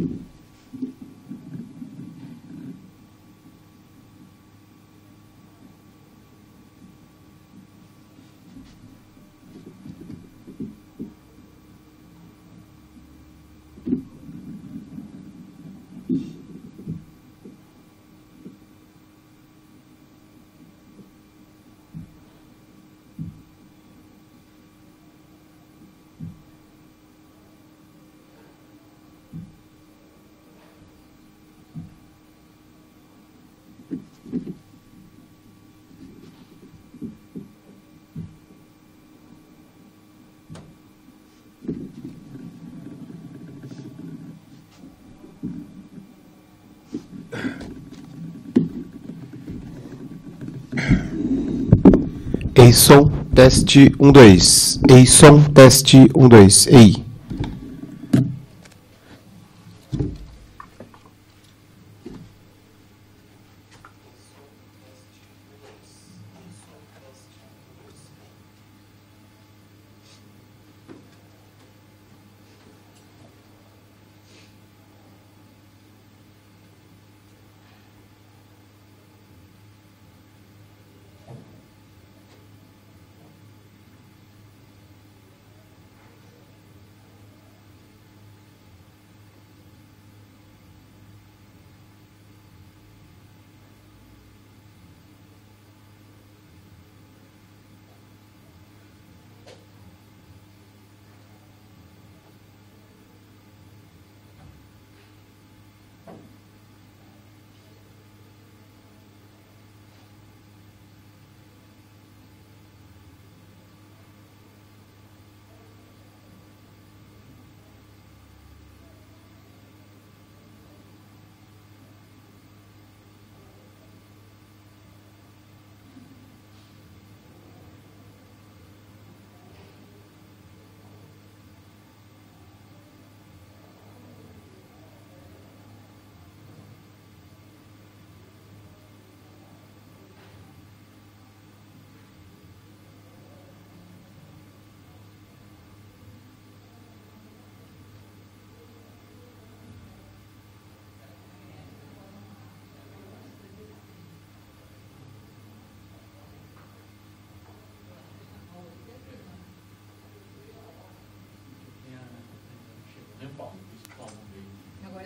Mm-hmm. Ei, som, teste, um, dois. Ei, som, teste, um, dois. Ei.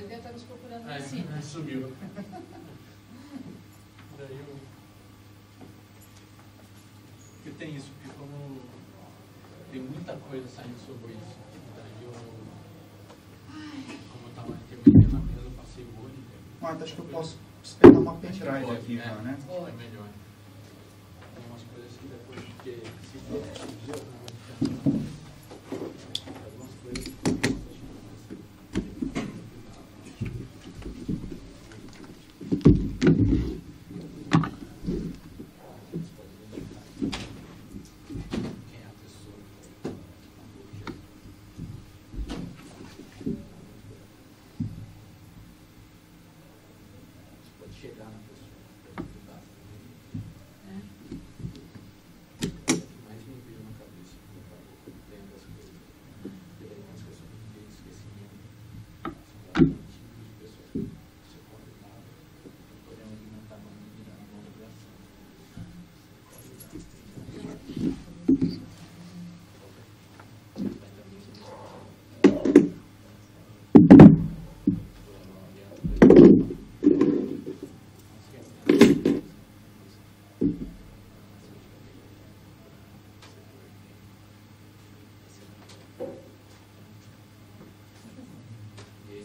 ele deve estar tá nos procurando é, lá em Aí, é, Subiu. Daí eu... Porque tem isso, porque como tem muita coisa saindo sobre isso, daí eu... Como eu estava intermediando na mesa, eu passei o olho. Né? Marta, acho que eu posso pegar uma pendrive aqui, né? né? É melhor. Tem umas coisas que depois, porque se for...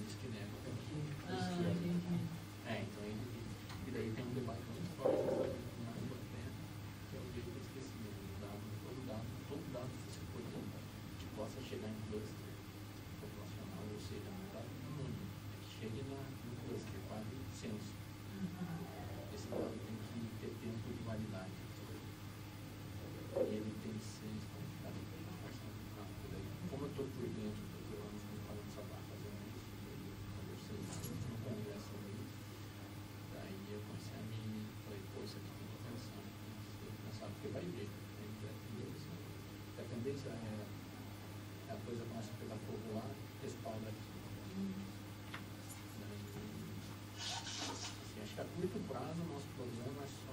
disconnect. porque vai ver. Né, a tendência é, né? é, é, é a coisa começa a pegar fogo lá, respalda aqui. Assim, acho que a curto prazo o nosso problema é só,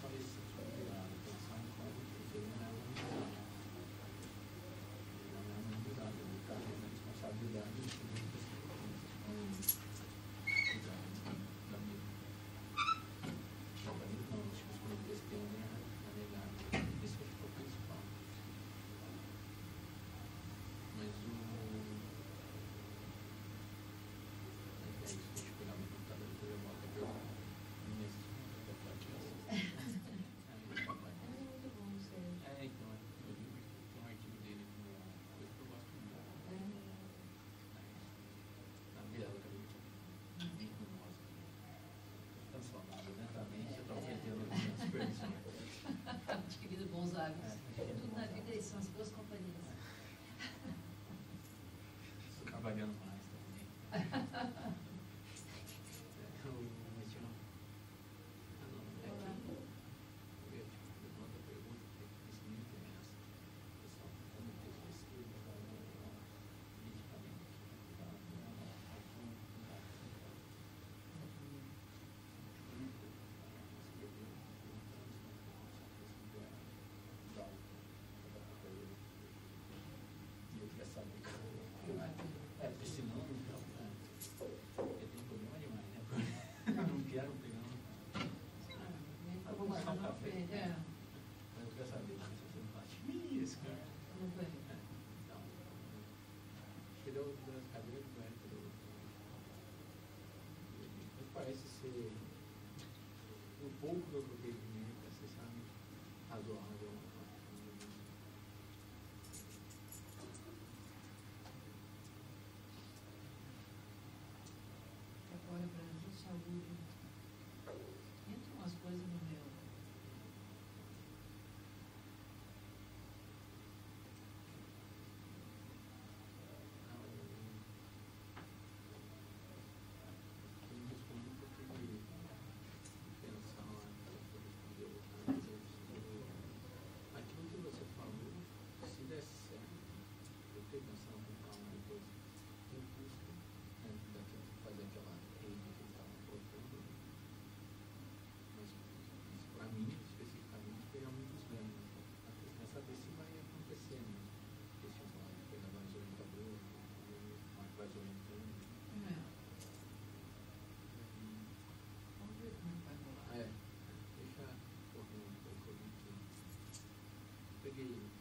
só esse tipo de pensar em como pouco do que eu tenho de mim, você sabe, razoável. again.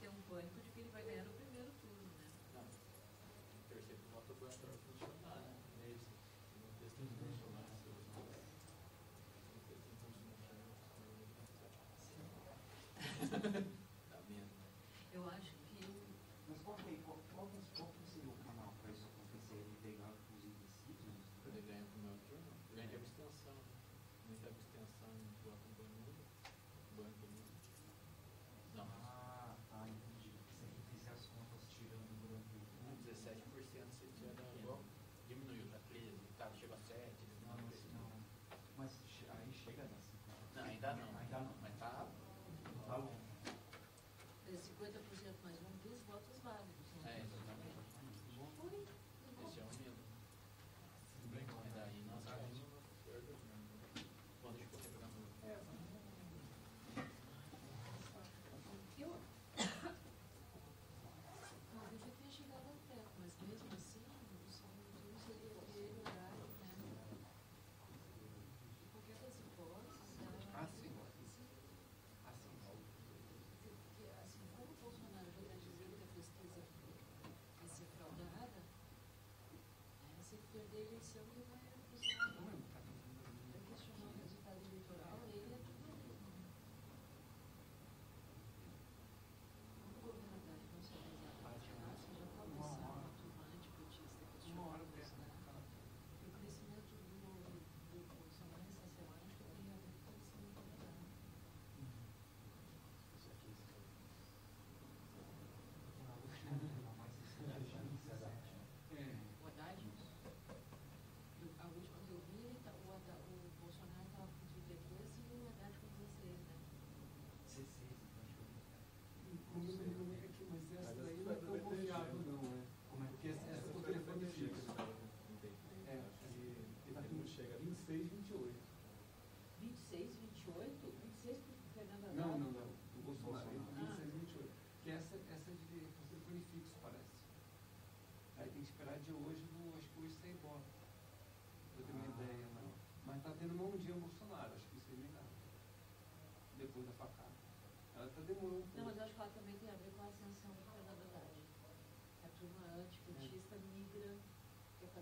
ter um pânico de que ele vai ganhar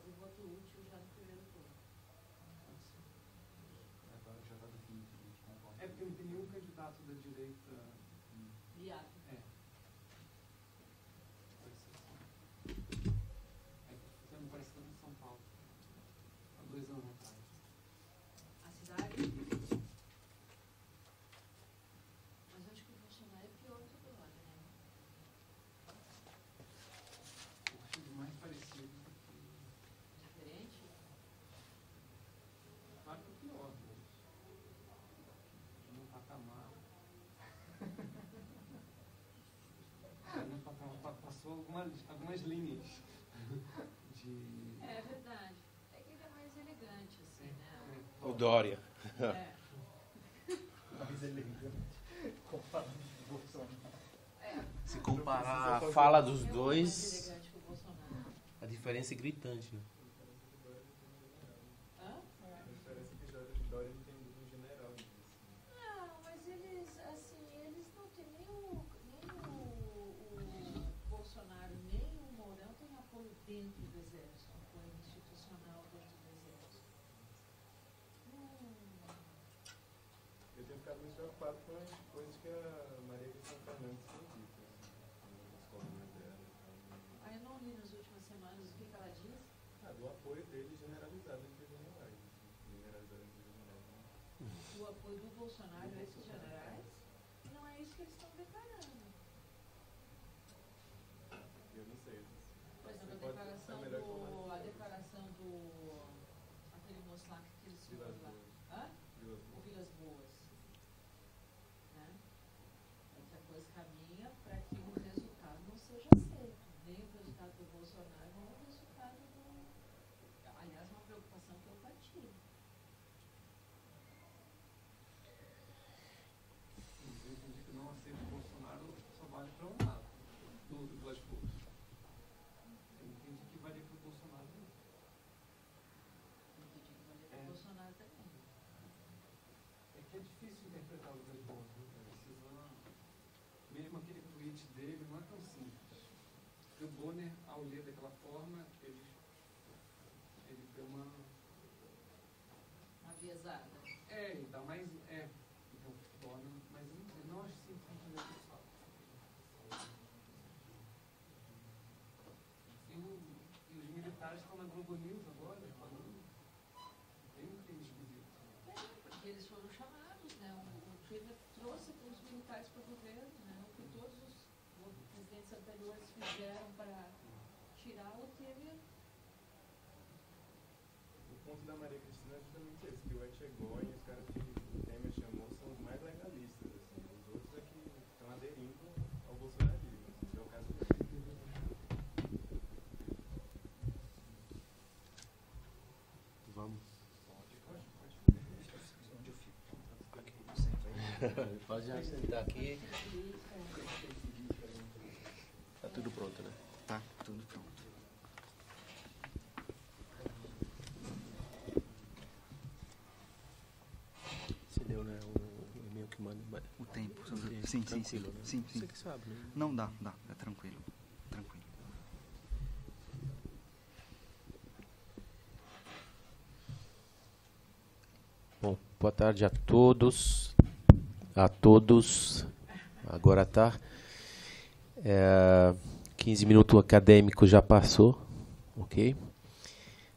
do voto útil já do primeiro turno. Agora já está definido. É porque não tem nenhum candidato da direita. Viável. algumas, algumas linhas. De... É verdade. É que ele é mais elegante, assim, né? É. O Dória. É. mais elegante. Comparado com o Bolsonaro. É. Se comparar a fala dos dois, a diferença é gritante, né? preocupado com as coisas que a Maria Cristina Fernandes tem dito, nas né? colunas dela. Aí eu não ouvi nas últimas semanas o que, que ela diz? Ah, do apoio dele generalizado entre generais. Generalizado entre generais. Né? O apoio do Bolsonaro a esses tipo fizeram para tirar o Temer. O ponto da Maria Cristina é justamente esse, que o Etchegói e os caras que o Temer chamou são os mais legalistas, assim. Os outros é que estão aderindo ao bolsonarismo, assim, que é o caso dele. Vamos. Onde eu fico? Pode já sentar aqui. Tá tudo pronto, né? Tá, tudo pronto. Você deu, né? O e-mail que manda. mas- O tempo. Sim, Sim, sim, né? Sim, sim. Você que sabe, né? Não dá, dá. É tranquilo. Tranquilo. Bom, boa tarde a todos. A todos. Agora tá. É, 15 minutos acadêmico já passou, ok?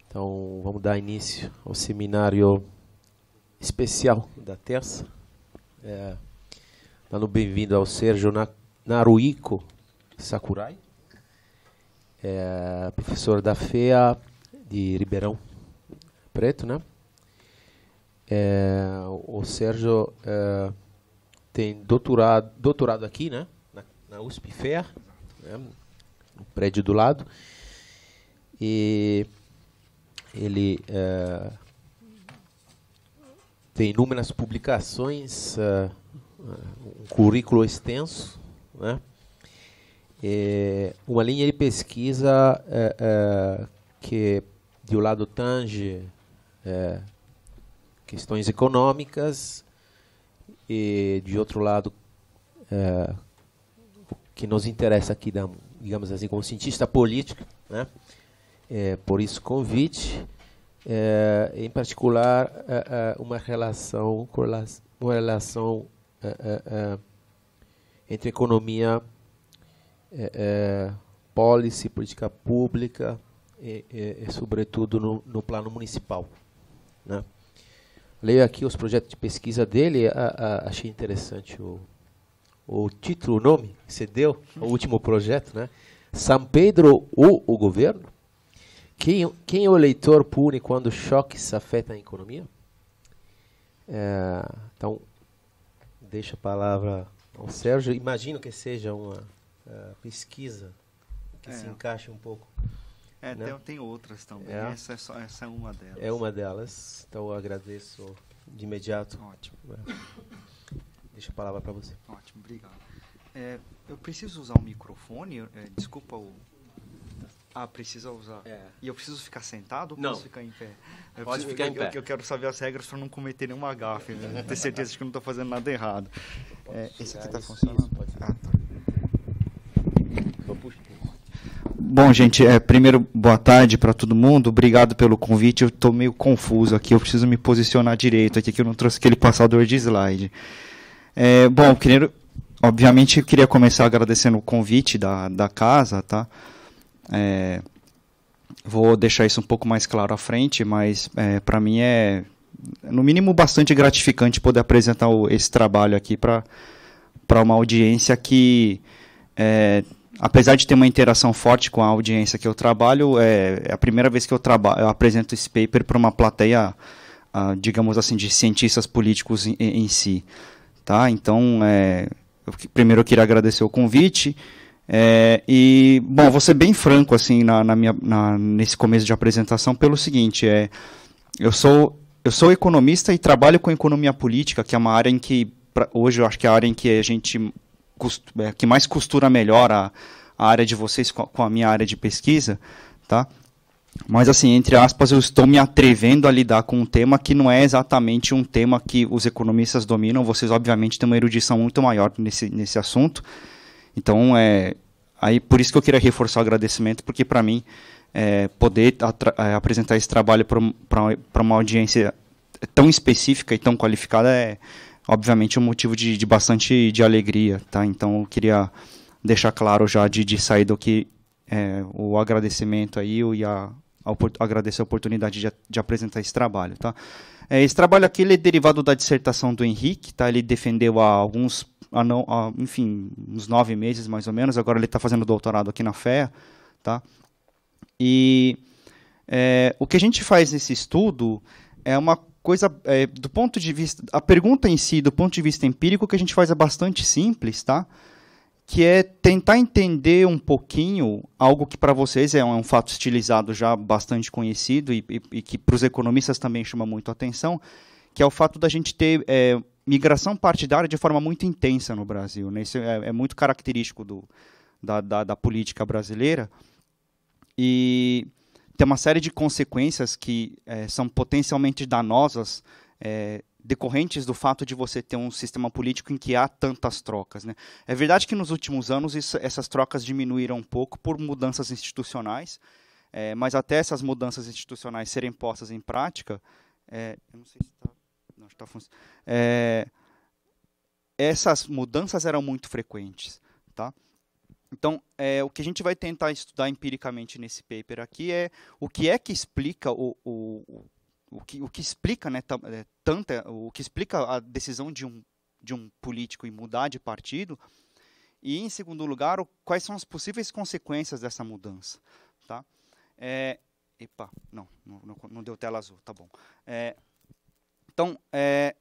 Então vamos dar início ao seminário especial da terça. É, dando bem-vindo ao Sérgio Na- Naruhiko Sakurai, é, professor da FEA de Ribeirão Preto, né? É, o Sérgio é, tem doutorado, doutorado aqui, né? Na, na USP FEA, né? no prédio do lado. E ele é, tem inúmeras publicações, é, um currículo extenso, né? E uma linha de pesquisa é, é, que de um lado tange é, questões econômicas e de outro lado é, o que nos interessa aqui digamos assim como cientista político né é, por isso convite é, em particular é, é, uma relação uma relação é, é, é, entre economia é, policy política pública e, e- e, sobretudo no, no plano municipal né leio aqui os projetos de pesquisa dele, a- a- achei interessante o, o título, o nome que você deu, o último projeto, né? São Pedro ou o governo? Quem, quem o eleitor pune quando choques afetam a economia? É, então, deixa a palavra ao Sérgio. Imagino que seja uma eh, pesquisa que É. se encaixe um pouco. É, Né? tem, tem outras também. É. Essa, é só, essa é uma delas. É uma delas, então eu agradeço de imediato. Ótimo, Deixa a palavra para você. ótimo, obrigado. É, eu preciso usar o microfone? é, desculpa o. Ah, precisa usar. É. E eu preciso ficar sentado ou Não. posso ficar em pé? Eu Pode preciso- ficar em eu- pé. Eu, quero saber as regras para não cometer nenhuma gafe, né? ter certeza de que não estou fazendo nada errado. É, esse aqui está funcionando? isso. Ah, tá. Bom, gente, é, primeiro, boa tarde para todo mundo. Obrigado pelo convite. Eu estou meio confuso aqui. Eu preciso me posicionar direito aqui, que eu não trouxe aquele passador de slide. É, bom, primeiro, obviamente, eu queria começar agradecendo o convite da, da casa, tá? É, vou deixar isso um pouco mais claro à frente, mas para mim é, no mínimo, bastante gratificante poder apresentar o- esse trabalho aqui para uma audiência que é, apesar de ter uma interação forte com a audiência que eu trabalho, é, é a primeira vez que eu, eu apresento esse paper para uma plateia, ah, digamos assim, de cientistas políticos em, em si. Tá? Então, é, eu primeiro eu queria agradecer o convite. É, e, bom, vou ser bem franco assim, na, na minha, na- nesse começo de apresentação, pelo seguinte: é, eu, sou, eu sou economista e trabalho com economia política, que é uma área em que, pra- hoje, eu acho que é a área em que a gente é, que mais costura melhor a, a área de vocês com a, com a minha área de pesquisa, tá? Mas assim, entre aspas, eu estou me atrevendo a lidar com um tema que não é exatamente um tema que os economistas dominam. Vocês obviamente têm uma erudição muito maior nesse nesse assunto. Então, é, aí por isso que eu queria reforçar o agradecimento, porque para mim é, poder é, apresentar esse trabalho para uma audiência tão específica e tão qualificada é, obviamente, um motivo de, de bastante de alegria, tá? Então, eu queria deixar claro já de, de saída que é, o agradecimento aí e a, a agradecer a oportunidade de, de apresentar esse trabalho, tá? É, esse trabalho aqui ele é derivado da dissertação do Henrique, tá? Ele defendeu alguns, há não, há, enfim, uns nove meses mais ou menos. Agora ele está fazendo doutorado aqui na FEA, tá? E é, o que a gente faz nesse estudo é uma coisa é, do ponto de vista, a pergunta em si, do ponto de vista empírico, que a gente faz é bastante simples, tá? Que é tentar entender um pouquinho algo que para vocês é um, é um fato estilizado já bastante conhecido e, e- e que para os economistas também chama muito atenção, que é o fato da gente ter é, migração partidária de forma muito intensa no Brasil. Né? Isso é, é muito característico do, da, da, da política brasileira e tem uma série de consequências que eh, são potencialmente danosas eh, decorrentes do fato de você ter um sistema político em que há tantas trocas. Né? É verdade que nos últimos anos isso- essas trocas diminuíram um pouco por mudanças institucionais, eh, mas até essas mudanças institucionais serem postas em prática, eh, eu não sei se está, está funcionando. Eh, essas mudanças eram muito frequentes, tá? Então, é, o que a gente vai tentar estudar empiricamente nesse paper aqui é o que é que explica o, o, o, que, o que explica, né, é, tanta, o que explica a decisão de um, de um político em mudar de partido e, em segundo lugar, o- quais são as possíveis consequências dessa mudança, tá? É, epa, não, não- não deu tela azul, tá bom. É, então, é,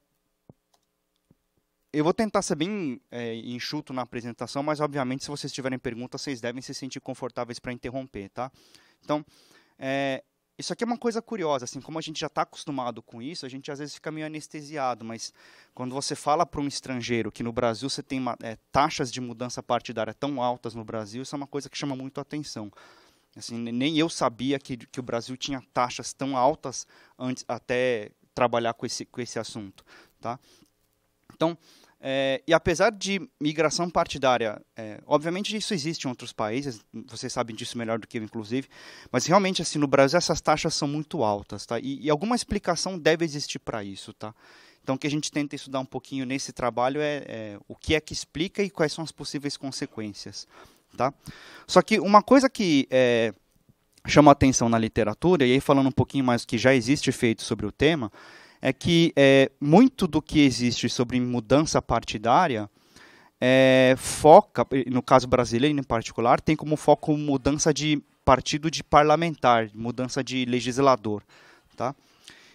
eu vou tentar ser bem é, enxuto na apresentação, mas obviamente se vocês tiverem perguntas, vocês devem se sentir confortáveis para interromper, tá? Então, é, isso aqui é uma coisa curiosa, assim, como a gente já está acostumado com isso, a gente às vezes fica meio anestesiado, mas quando você fala para um estrangeiro que no Brasil você tem uma, é, taxas de mudança partidária tão altas no Brasil, isso é uma coisa que chama muito a atenção. Assim, ne- nem eu sabia que, que o Brasil tinha taxas tão altas antes até trabalhar com esse, com esse assunto, tá? Então, é, e apesar de migração partidária, é, obviamente isso existe em outros países, vocês sabem disso melhor do que eu, inclusive, mas realmente assim no Brasil essas taxas são muito altas, tá? E, e alguma explicação deve existir para isso, tá? Então o que a gente tenta estudar um pouquinho nesse trabalho é, é o que é que explica e quais são as possíveis consequências, tá? Só que uma coisa que é, chama atenção na literatura e aí falando um pouquinho mais do que já existe feito sobre o tema é que é, muito do que existe sobre mudança partidária é, foca, no caso brasileiro em particular, tem como foco mudança de partido de parlamentar, mudança de legislador, tá?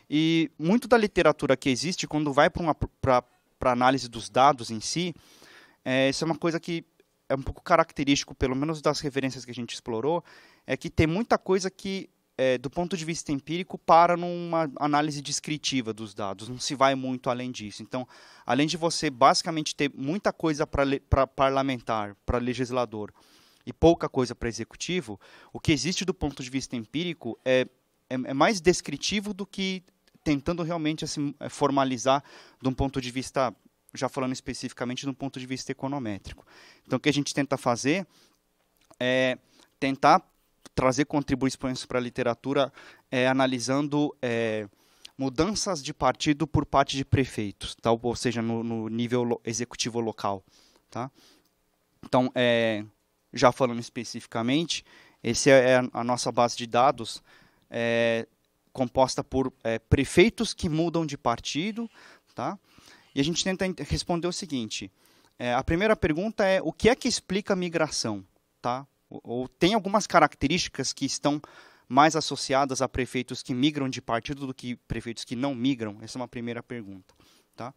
E muito da literatura que existe, quando vai para análise dos dados em si, é, isso é uma coisa que é um pouco característico, pelo menos das referências que a gente explorou, é que tem muita coisa que é, do ponto de vista empírico, para numa análise descritiva dos dados, não se vai muito além disso. Então, além de você basicamente ter muita coisa para parlamentar, para legislador, e pouca coisa para executivo, o que existe do ponto de vista empírico é, é, é mais descritivo do que tentando realmente assim, formalizar de um ponto de vista, já falando especificamente de um ponto de vista econométrico. Então, o que a gente tenta fazer é tentar trazer contribuições para a literatura é, analisando é, mudanças de partido por parte de prefeitos, tá? ou seja, no, no nível executivo local. Tá? Então, é, já falando especificamente, essa é a, a, nossa base de dados, é, composta por é, prefeitos que mudam de partido, tá? e a gente tenta responder o seguinte, é, a primeira pergunta é, o que é que explica a migração? Tá? Ou tem algumas características que estão mais associadas a prefeitos que migram de partido do que prefeitos que não migram? Essa é uma primeira pergunta. Tá?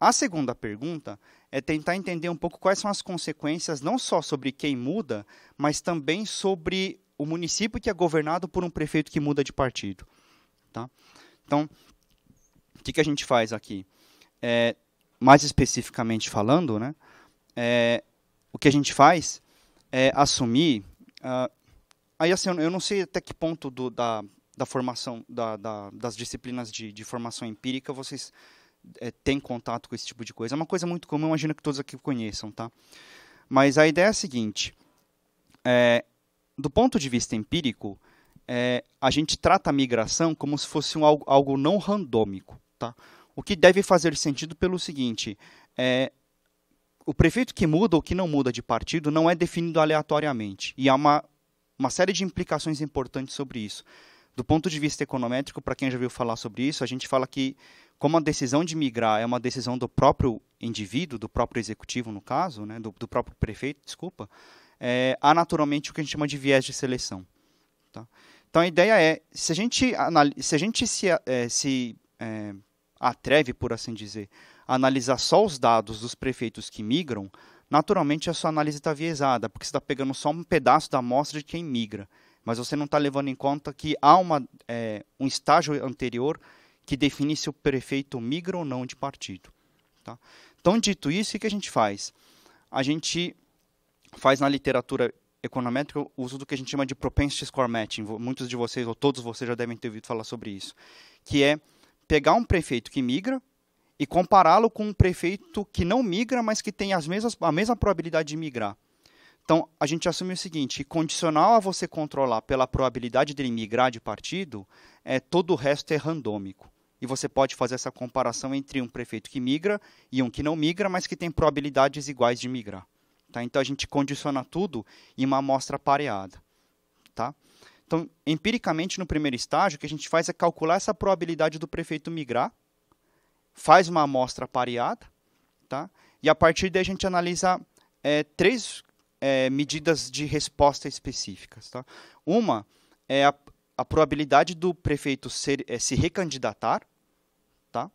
A segunda pergunta é tentar entender um pouco quais são as consequências, não só sobre quem muda, mas também sobre o município que é governado por um prefeito que muda de partido. Tá? Então, o que, que a gente faz aqui? É, mais especificamente falando, né, é, o que a gente faz é, assumir. Uh, aí, assim, eu não sei até que ponto do, da, da formação, da, da, das disciplinas de, de, formação empírica vocês é, têm contato com esse tipo de coisa. É uma coisa muito comum, imagino que todos aqui conheçam, tá? Mas a ideia é a seguinte: é, do ponto de vista empírico, é, a gente trata a migração como se fosse um, algo, algo não randômico. Tá? O que deve fazer sentido pelo seguinte: é, o prefeito que muda ou que não muda de partido não é definido aleatoriamente. E há uma, uma série de implicações importantes sobre isso. Do ponto de vista econométrico, para quem já viu falar sobre isso, a gente fala que, como a decisão de migrar é uma decisão do próprio indivíduo, do próprio executivo, no caso, né, do, do próprio prefeito, desculpa, é, há naturalmente o que a gente chama de viés de seleção. Tá? Então a ideia é, se a gente, se, a gente se, é, se é, atreve, por assim dizer, analisar só os dados dos prefeitos que migram, naturalmente a sua análise está viesada, porque você está pegando só um pedaço da amostra de quem migra mas você não está levando em conta que há uma, é, um estágio anterior que define se o prefeito migra ou não de partido. Tá? Então, dito isso, o que a gente faz? A gente faz na literatura econométrica o uso do que a gente chama de propensity score matching. Muitos de vocês, ou todos vocês, já devem ter ouvido falar sobre isso. Que é pegar um prefeito que migra e compará-lo com um prefeito que não migra, mas que tem as mesmas, a mesma probabilidade de migrar. Então, a gente assume o seguinte, condicional a você controlar pela probabilidade dele migrar de partido, é, todo o resto é randômico. E você pode fazer essa comparação entre um prefeito que migra e um que não migra, mas que tem probabilidades iguais de migrar. Tá? Então, a gente condiciona tudo em uma amostra pareada. Tá? Então, empiricamente, no primeiro estágio, o que a gente faz é calcular essa probabilidade do prefeito migrar, faz uma amostra pareada, tá? e a partir daí a gente analisa é, três é, medidas de resposta específicas. Tá? Uma é a, a probabilidade do prefeito ser, é, se recandidatar. Tá?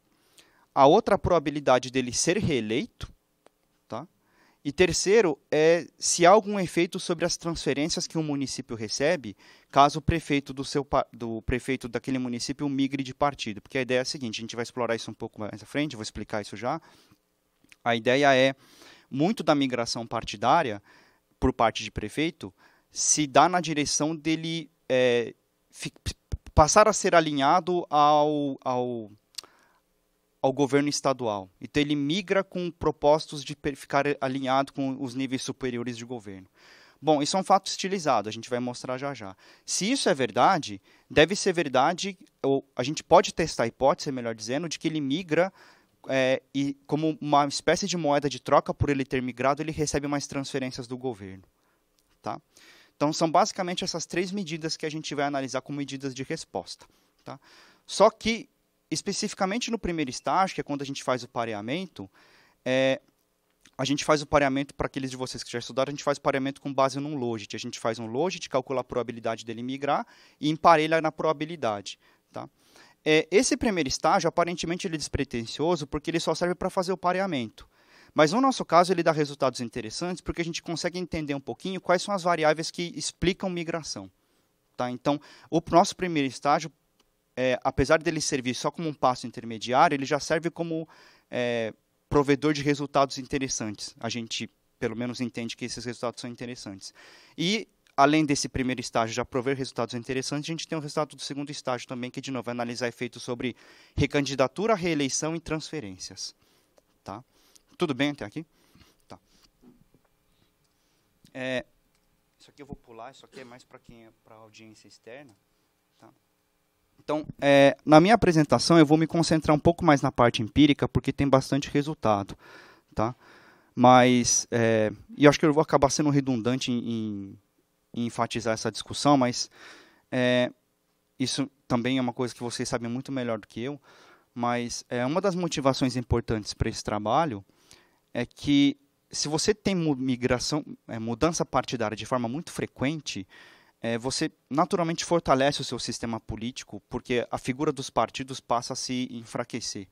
A outra probabilidade dele ser reeleito. E terceiro é se há algum efeito sobre as transferências que o município recebe, caso o prefeito do seu do prefeito daquele município migre de partido. Porque a ideia é a seguinte, a gente vai explorar isso um pouco mais à frente, vou explicar isso já. A ideia é muito da migração partidária por parte de prefeito se dá na direção dele é, passar a ser alinhado ao, ao, ao governo estadual. Então ele migra com propósitos de ficar alinhado com os níveis superiores de governo. Bom, isso é um fato estilizado, a gente vai mostrar já já. Se isso é verdade, deve ser verdade, ou a gente pode testar a hipótese, melhor dizendo, de que ele migra é, e como uma espécie de moeda de troca por ele ter migrado, ele recebe mais transferências do governo. Tá? Então, são basicamente essas três medidas que a gente vai analisar como medidas de resposta. Tá? Só que, especificamente no primeiro estágio, que é quando a gente faz o pareamento, é, a gente faz o pareamento, para aqueles de vocês que já estudaram, a gente faz o pareamento com base num logit. A gente faz um logit, calcula a probabilidade dele migrar e emparelha na probabilidade. Tá? É, esse primeiro estágio, aparentemente, ele é despretensioso porque ele só serve para fazer o pareamento. Mas no nosso caso, ele dá resultados interessantes porque a gente consegue entender um pouquinho quais são as variáveis que explicam migração. Tá? Então, o nosso primeiro estágio, é, apesar dele servir só como um passo intermediário, ele já serve como é, provedor de resultados interessantes. A gente, pelo menos, entende que esses resultados são interessantes. E além desse primeiro estágio já prover resultados interessantes, a gente tem o resultado do segundo estágio também, que de novo é analisar efeitos sobre recandidatura, reeleição e transferências. Tá? Tudo bem até aqui? Tá. É, isso aqui eu vou pular, isso aqui é mais para quem é para audiência externa. Tá? Então, é, na minha apresentação eu vou me concentrar um pouco mais na parte empírica, porque tem bastante resultado. Tá? Mas, é, e acho que eu vou acabar sendo redundante em, em enfatizar essa discussão, mas é, isso também é uma coisa que vocês sabem muito melhor do que eu. Mas é, uma das motivações importantes para esse trabalho é que se você tem migração, é, mudança partidária de forma muito frequente, é, você naturalmente fortalece o seu sistema político, porque a figura dos partidos passa a se enfraquecer.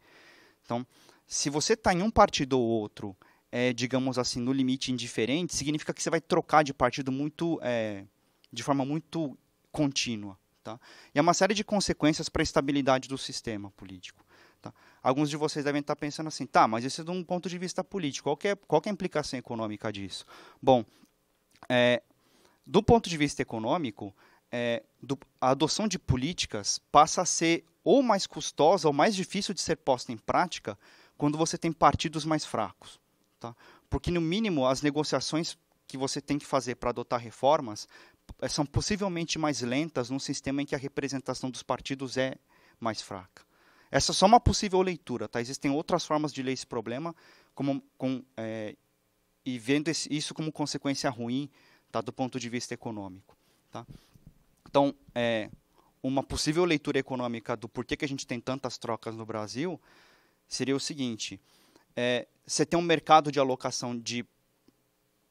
Então, se você está em um partido ou outro é, digamos assim, no limite indiferente, significa que você vai trocar de partido muito, é, de forma muito contínua. Tá? E é uma série de consequências para a estabilidade do sistema político. Tá? Alguns de vocês devem estar pensando assim, tá, mas isso é de um ponto de vista político. Qual é, qual é a implicação econômica disso? Bom, é, do ponto de vista econômico, é, do, a adoção de políticas passa a ser ou mais custosa ou mais difícil de ser posta em prática quando você tem partidos mais fracos. Tá? Porque, no mínimo, as negociações que você tem que fazer para adotar reformas eh, são possivelmente mais lentas num sistema em que a representação dos partidos é mais fraca. Essa é só uma possível leitura. Tá? Existem outras formas de ler esse problema como, com, é, e vendo esse, isso como consequência ruim tá? do ponto de vista econômico. Tá? Então, é, uma possível leitura econômica do porquê que a gente tem tantas trocas no Brasil seria o seguinte: é, você tem um mercado de alocação de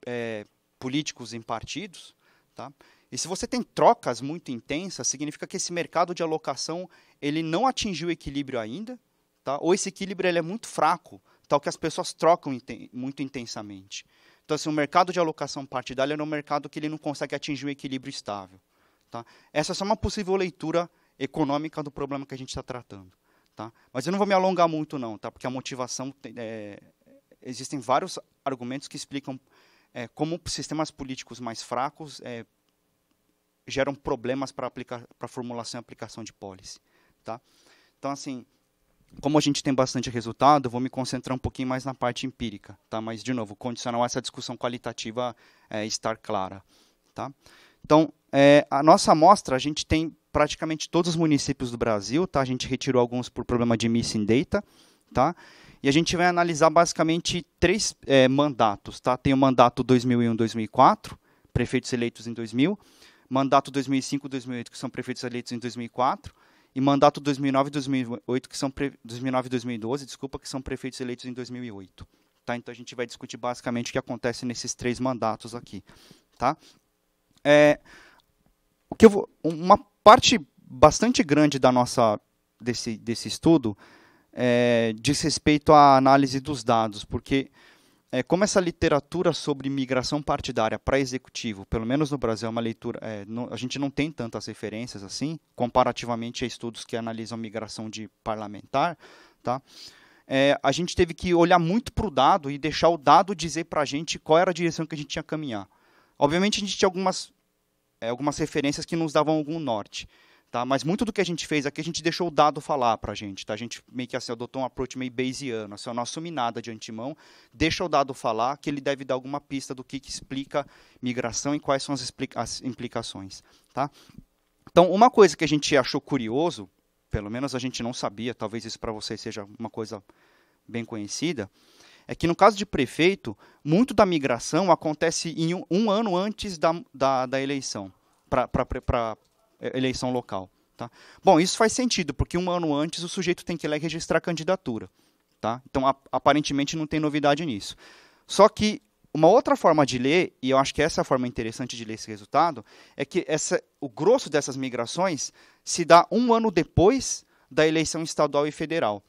é, políticos em partidos, tá? E se você tem trocas muito intensas, significa que esse mercado de alocação ele não atingiu o equilíbrio ainda, tá? Ou esse equilíbrio ele é muito fraco, tal que as pessoas trocam inten muito intensamente. Então, assim, o mercado de alocação partidária é um mercado que ele não consegue atingir um equilíbrio estável. Tá? Essa é só uma possível leitura econômica do problema que a gente está tratando. Tá? Mas eu não vou me alongar muito, não, tá? porque a motivação. É, existem vários argumentos que explicam é, como sistemas políticos mais fracos é, geram problemas para a formulação e aplicação de policy. Tá? Então, assim, como a gente tem bastante resultado, vou me concentrar um pouquinho mais na parte empírica. Tá? Mas, de novo, condicional essa discussão qualitativa é, estar clara. Tá? Então, é, a nossa amostra, a gente tem praticamente todos os municípios do Brasil, tá? A gente retirou alguns por problema de missing data, tá? E a gente vai analisar basicamente três é, mandatos, tá? Tem o mandato 2001-2004, prefeitos eleitos em 2000, mandato 2005-2008, que são prefeitos eleitos em 2004, e mandato 2009-2008, que são 2009-2012, desculpa, que são prefeitos eleitos em 2008. Tá? Então a gente vai discutir basicamente o que acontece nesses três mandatos aqui, tá? É, o que vou, uma parte bastante grande da nossa desse, desse estudo é, diz respeito à análise dos dados, porque é, como essa literatura sobre migração partidária para executivo, pelo menos no Brasil, é uma leitura, é, a gente não tem tantas referências assim, comparativamente a estudos que analisam migração de parlamentar, tá? É, a gente teve que olhar muito para o dado e deixar o dado dizer para a gente qual era a direção que a gente tinha que caminhar. Obviamente, a gente tinha algumas, é, algumas referências que nos davam algum norte. Tá? Mas muito do que a gente fez aqui, a gente deixou o dado falar para a gente. Tá? A gente meio que assim, adotou um approach meio Bayesiano. Assim, não assume nada de antemão, deixa o dado falar, que ele deve dar alguma pista do que, que explica migração e quais são as, as implicações. Tá? Então, uma coisa que a gente achou curioso, pelo menos a gente não sabia, talvez isso para vocês seja uma coisa bem conhecida, é que no caso de prefeito, muito da migração acontece um, um ano antes da, da, da eleição, para eleição local. Tá? Bom, isso faz sentido, porque um ano antes o sujeito tem que ir lá e registrar a candidatura. Tá? Então, aparentemente, não tem novidade nisso. Só que uma outra forma de ler, e eu acho que essa é a forma interessante de ler esse resultado, é que essa, o grosso dessas migrações se dá um ano depois da eleição estadual e federal.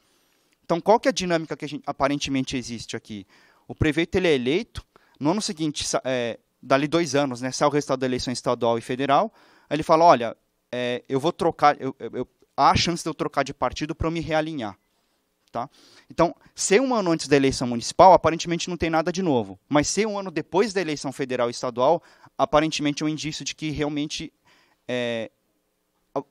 Então, qual que é a dinâmica que a gente, aparentemente existe aqui? O prefeito ele é eleito, no ano seguinte, é, dali dois anos, né, sai o resultado da eleição estadual e federal, aí ele fala, olha, é, eu vou trocar, eu, eu, há a chance de eu trocar de partido para eu me realinhar. Tá? Então, ser um ano antes da eleição municipal, aparentemente não tem nada de novo. Mas ser um ano depois da eleição federal e estadual, aparentemente é um indício de que realmente é,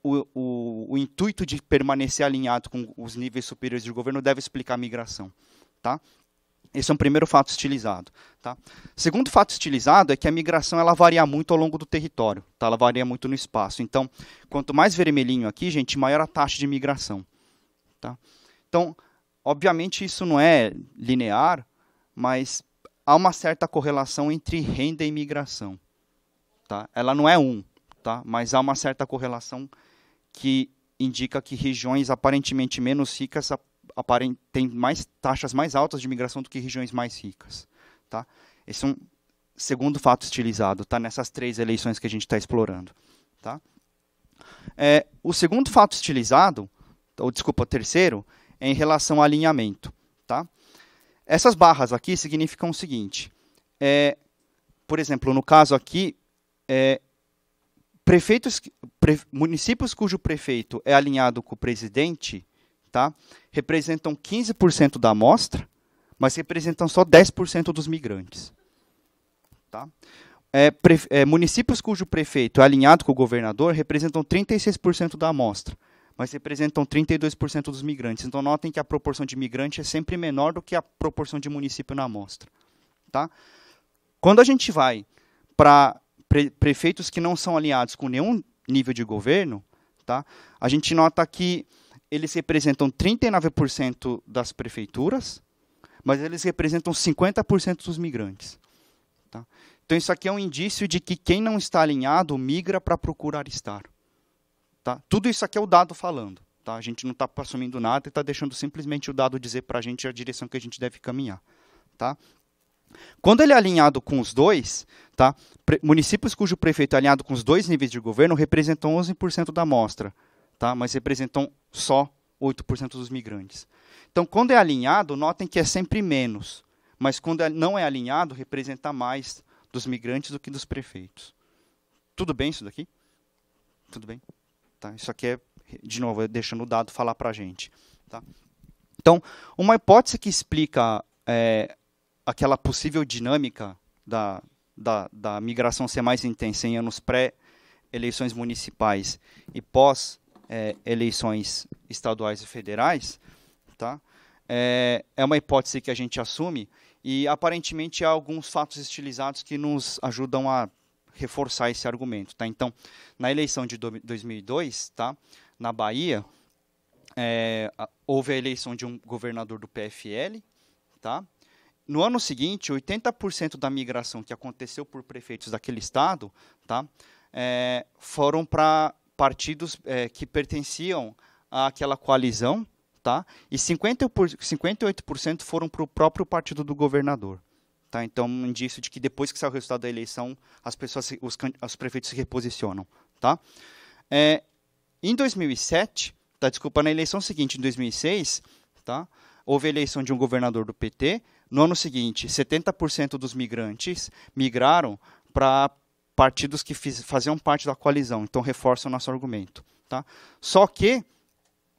o, o, o, intuito de permanecer alinhado com os níveis superiores de governo deve explicar a migração. Tá? Esse é um primeiro fato estilizado. Tá? Segundo fato estilizado é que a migração ela varia muito ao longo do território, tá? ela varia muito no espaço. Então, quanto mais vermelhinho aqui, gente, maior a taxa de migração. Tá? Então, obviamente isso não é linear, mas há uma certa correlação entre renda e migração. Tá? Ela não é um, tá? mas há uma certa correlação que indica que regiões aparentemente menos ricas têm mais taxas mais altas de migração do que regiões mais ricas. Tá? Esse é um segundo fato estilizado tá? nessas três eleições que a gente está explorando. Tá? É, o segundo fato estilizado, ou desculpa, o terceiro, é em relação ao alinhamento. Tá? Essas barras aqui significam o seguinte: é, por exemplo, no caso aqui, é, prefeitos, pre, municípios cujo prefeito é alinhado com o presidente, tá, representam 15% da amostra, mas representam só 10% dos migrantes. Tá? É, pre, é, municípios cujo prefeito é alinhado com o governador representam 36% da amostra, mas representam 32% dos migrantes. Então, notem que a proporção de migrante é sempre menor do que a proporção de município na amostra. Tá? Quando a gente vai para pre prefeitos que não são alinhados com nenhum nível de governo, tá? a gente nota que eles representam 39% das prefeituras, mas eles representam 50% dos migrantes. Tá? Então, isso aqui é um indício de que quem não está alinhado migra para procurar estar. Tá? Tudo isso aqui é o dado falando. Tá? A gente não está assumindo nada e está deixando simplesmente o dado dizer para a gente a direção que a gente deve caminhar. Tá? Quando ele é alinhado com os dois, tá? municípios cujo prefeito é alinhado com os dois níveis de governo representam 11% da amostra, tá? mas representam só 8% dos migrantes. Então, quando é alinhado, notem que é sempre menos, mas quando é, não é alinhado, representa mais dos migrantes do que dos prefeitos. Tudo bem isso daqui? Tudo bem? Tá? Isso aqui é, de novo, é deixando o dado falar para a gente. Tá? Então, uma hipótese que explica é, aquela possível dinâmica da, da, da migração ser mais intensa em anos pré-eleições municipais e pós-eleições é, estaduais e federais, tá? É, é uma hipótese que a gente assume e aparentemente há alguns fatos estilizados que nos ajudam a reforçar esse argumento. Tá? Então, na eleição de 2002, tá? na Bahia, é, houve a eleição de um governador do PFL, tá? No ano seguinte, 80% da migração que aconteceu por prefeitos daquele estado tá, é, foram para partidos é, que pertenciam àquela coalizão, tá, e 50 por, 58% foram para o próprio partido do governador. Tá, então, um indício de que depois que sai o resultado da eleição, as pessoas, os, os prefeitos se reposicionam. Tá? É, em 2007, tá, desculpa, na eleição seguinte, em 2006, tá, houve a eleição de um governador do PT, no ano seguinte, 70% dos migrantes migraram para partidos que fiz, faziam parte da coalizão. Então, reforça o nosso argumento. Tá? Só que,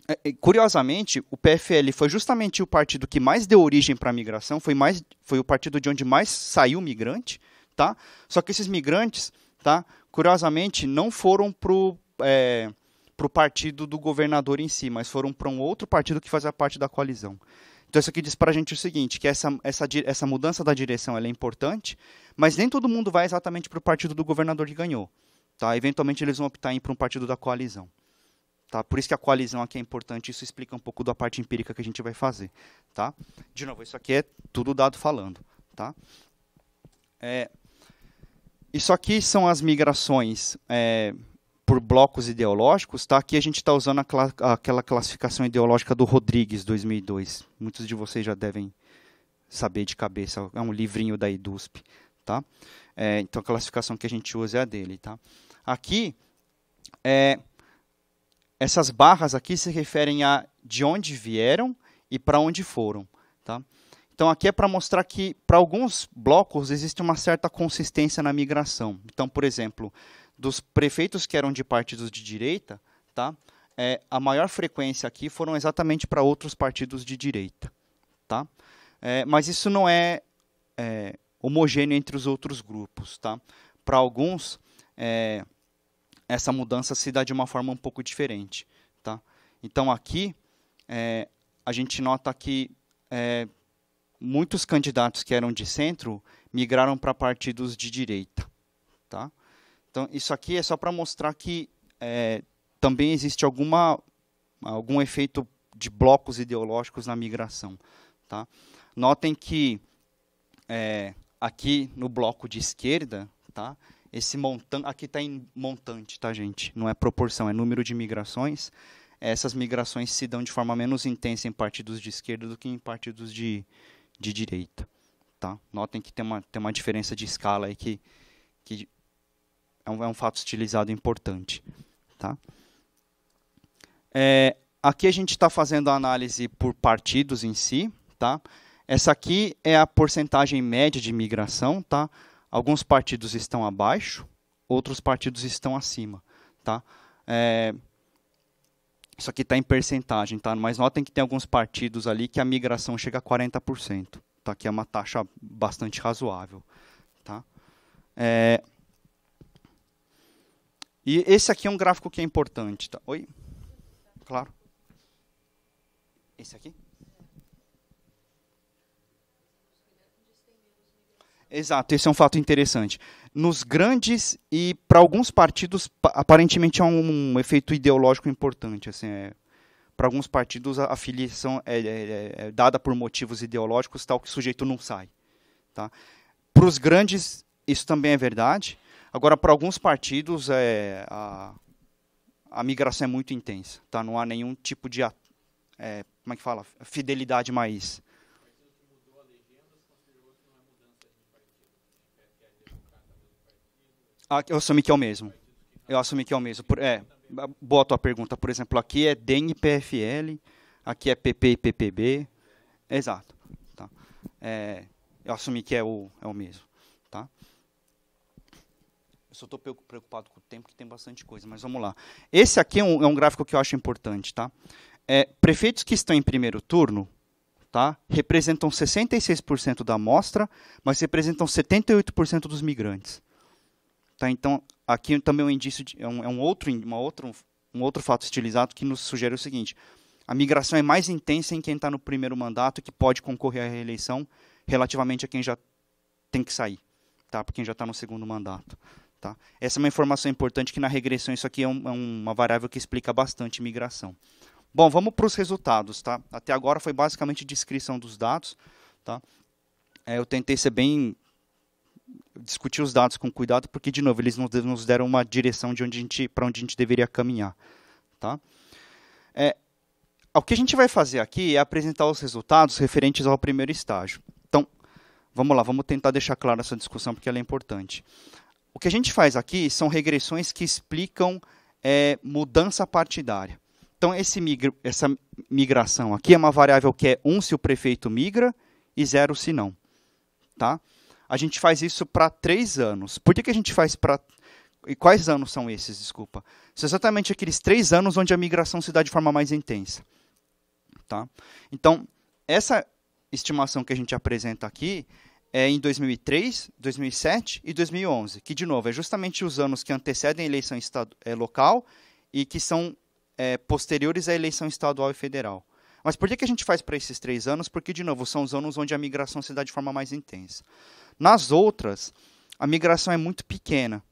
é, é, curiosamente, o PFL foi justamente o partido que mais deu origem para a migração, foi, mais, foi o partido de onde mais saiu migrante. Tá? Só que esses migrantes, tá, curiosamente, não foram para o é, partido do governador em si, mas foram para um outro partido que fazia parte da coalizão. Então isso aqui diz para a gente o seguinte, que essa, essa, essa mudança da direção é importante, mas nem todo mundo vai exatamente para o partido do governador que ganhou. Tá? Eventualmente eles vão optar para um partido da coalizão. Tá? Por isso que a coalizão aqui é importante, isso explica um pouco da parte empírica que a gente vai fazer. Tá? De novo, isso aqui é tudo dado falando. Tá? É, isso aqui são as migrações é, por blocos ideológicos, tá? Aqui a gente está usando aquela classificação ideológica do Rodrigues, 2002. Muitos de vocês já devem saber de cabeça. É um livrinho da IDUSP, tá? É, então a classificação que a gente usa é a dele, tá? Aqui, é, essas barras aqui se referem a de onde vieram e para onde foram, tá? Então aqui é para mostrar que para alguns blocos existe uma certa consistência na migração. Então, por exemplo, dos prefeitos que eram de partidos de direita, tá? É, a maior frequência aqui foram exatamente para outros partidos de direita. Tá? É, mas isso não é, é, homogêneo entre os outros grupos. Tá? Para alguns, é, essa mudança se dá de uma forma um pouco diferente. Tá? Então, aqui, é, a gente nota que é, muitos candidatos que eram de centro migraram para partidos de direita. Tá? Então, isso aqui é só para mostrar que é, também existe alguma, algum efeito de blocos ideológicos na migração. Tá? Notem que é, aqui no bloco de esquerda, tá? esse montante, aqui está em montante, tá, gente? Não é proporção, é número de migrações. Essas migrações se dão de forma menos intensa em partidos de esquerda do que em partidos de, de direita. Tá? Notem que tem uma, tem uma diferença de escala aí que, que é um, é um fato estilizado importante. Tá? É, aqui a gente está fazendo a análise por partidos em si. Tá? Essa aqui é a porcentagem média de migração. Tá? Alguns partidos estão abaixo, outros partidos estão acima. Tá? É, isso aqui está em percentagem, tá? mas notem que tem alguns partidos ali que a migração chega a 40%, tá? que é uma taxa bastante razoável. Tá? É, e esse aqui é um gráfico que é importante. Tá? Oi? Claro. Esse aqui? Exato, esse é um fato interessante. Nos grandes e para alguns partidos, pa- aparentemente há um, um efeito ideológico importante. Assim, é, para alguns partidos, a, filiação é, é- é dada por motivos ideológicos, tal que o sujeito não sai. Tá? Para os grandes, isso também é verdade. Agora, para alguns partidos, é, a, a migração é muito intensa. Tá? Não há nenhum tipo de, é, como é que fala, fidelidade mais. Ah, eu assumi que é o mesmo. Eu assumi que é o mesmo. É, boa a tua pergunta. Por exemplo, aqui é DEM e PFL, aqui é PP e PPB. Exato. Tá. É, eu assumi que é o, é o mesmo. Tá? Eu só estou preocupado com o tempo, que tem bastante coisa, mas vamos lá. Esse aqui é um, é um gráfico que eu acho importante. Tá? É, prefeitos que estão em primeiro turno tá, representam 66% da amostra, mas representam 78% dos migrantes. Tá, então, aqui também é um indício de, é, um, é um outro uma outro, um outro fato estilizado que nos sugere o seguinte: a migração é mais intensa em quem está no primeiro mandato, que pode concorrer à reeleição, relativamente a quem já tem que sair, tá? Para quem já está no segundo mandato. Tá? Essa é uma informação importante que na regressão isso aqui é, um- é uma variável que explica bastante migração. Bom, vamos para os resultados, tá? Até agora foi basicamente descrição dos dados, tá? É, eu tentei ser bem discutir os dados com cuidado, porque de novo eles nos de- nos deram uma direção de onde a gente para onde a gente deveria caminhar, tá? É, o que a gente vai fazer aqui é apresentar os resultados referentes ao primeiro estágio. Então, vamos lá, vamos tentar deixar clara essa discussão porque ela é importante. O que a gente faz aqui são regressões que explicam é, mudança partidária. Então, migra- essa migração aqui é uma variável que é 1 se o prefeito migra e 0 se não. Tá? A gente faz isso para três anos. Por que, que a gente faz para. E quais anos são esses, desculpa? São exatamente aqueles três anos onde a migração se dá de forma mais intensa. Tá? Então, essa estimação que a gente apresenta aqui é em 2003, 2007 e 2011, que, de novo, é justamente os anos que antecedem a eleição eh, local e que são eh, posteriores à eleição estadual e federal. Mas por que, que a gente faz para esses três anos? Porque, de novo, são os anos onde a migração se dá de forma mais intensa. Nas outras, a migração é muito pequena.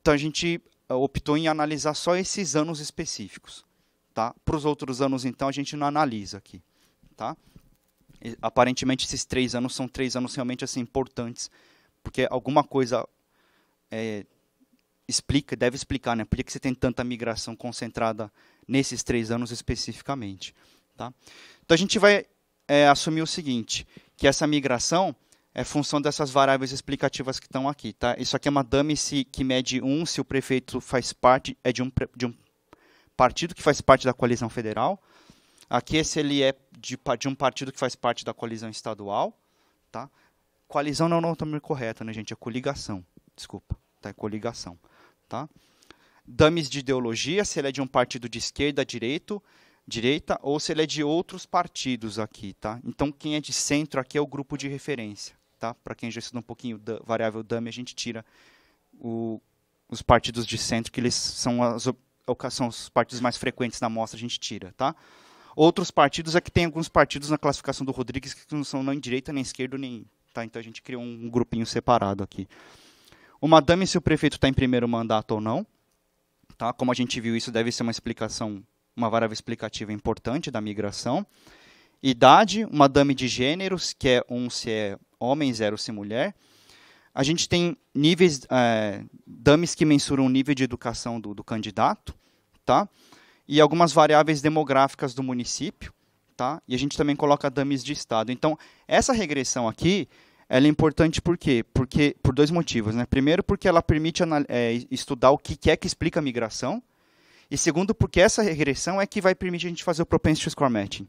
Então, a gente eh, optou em analisar só esses anos específicos. Tá? Para os outros anos, então, a gente não analisa aqui. Tá? Aparentemente esses três anos são três anos realmente assim importantes. Porque alguma coisa é, explica deve explicar né? Por que você tem tanta migração concentrada nesses três anos especificamente tá? Então a gente vai é, assumir o seguinte que essa migração é função dessas variáveis explicativas que estão aqui tá? Isso aqui é uma dummy se, que mede um se o prefeito faz parte é de um de um partido que faz parte da coalizão federal Aqui esse ele é de, de um partido que faz parte da coalizão estadual, tá? Coalizão não é o nome correto, né, gente? É coligação. Desculpa, tá? É coligação, tá? Dummies de ideologia, se ele é de um partido de esquerda, direito, direita, ou se ele é de outros partidos aqui, tá? Então, quem é de centro aqui é o grupo de referência, tá? Para quem já estuda um pouquinho da variável dummy, a gente tira o- os partidos de centro, que eles são, as, são os partidos mais frequentes na amostra, a gente tira, tá? Outros partidos é que tem alguns partidos na classificação do Rodrigues que não são nem direita, nem esquerda, nem. Tá? Então a gente criou um grupinho separado aqui. O madame se o prefeito está em primeiro mandato ou não. Tá? Como a gente viu, isso deve ser uma explicação, uma variável explicativa importante da migração. Idade, uma dame de gêneros, que é um se é homem, zero se mulher. A gente tem níveis, é, dames que mensuram o nível de educação do, do candidato, tá? E algumas variáveis demográficas do município, tá? E a gente também coloca dummies de estado. Então, essa regressão aqui, ela é importante por quê? Porque por dois motivos, né? Primeiro, porque ela permite é, estudar o que é que explica a migração, e segundo, porque essa regressão é que vai permitir a gente fazer o propensity score matching,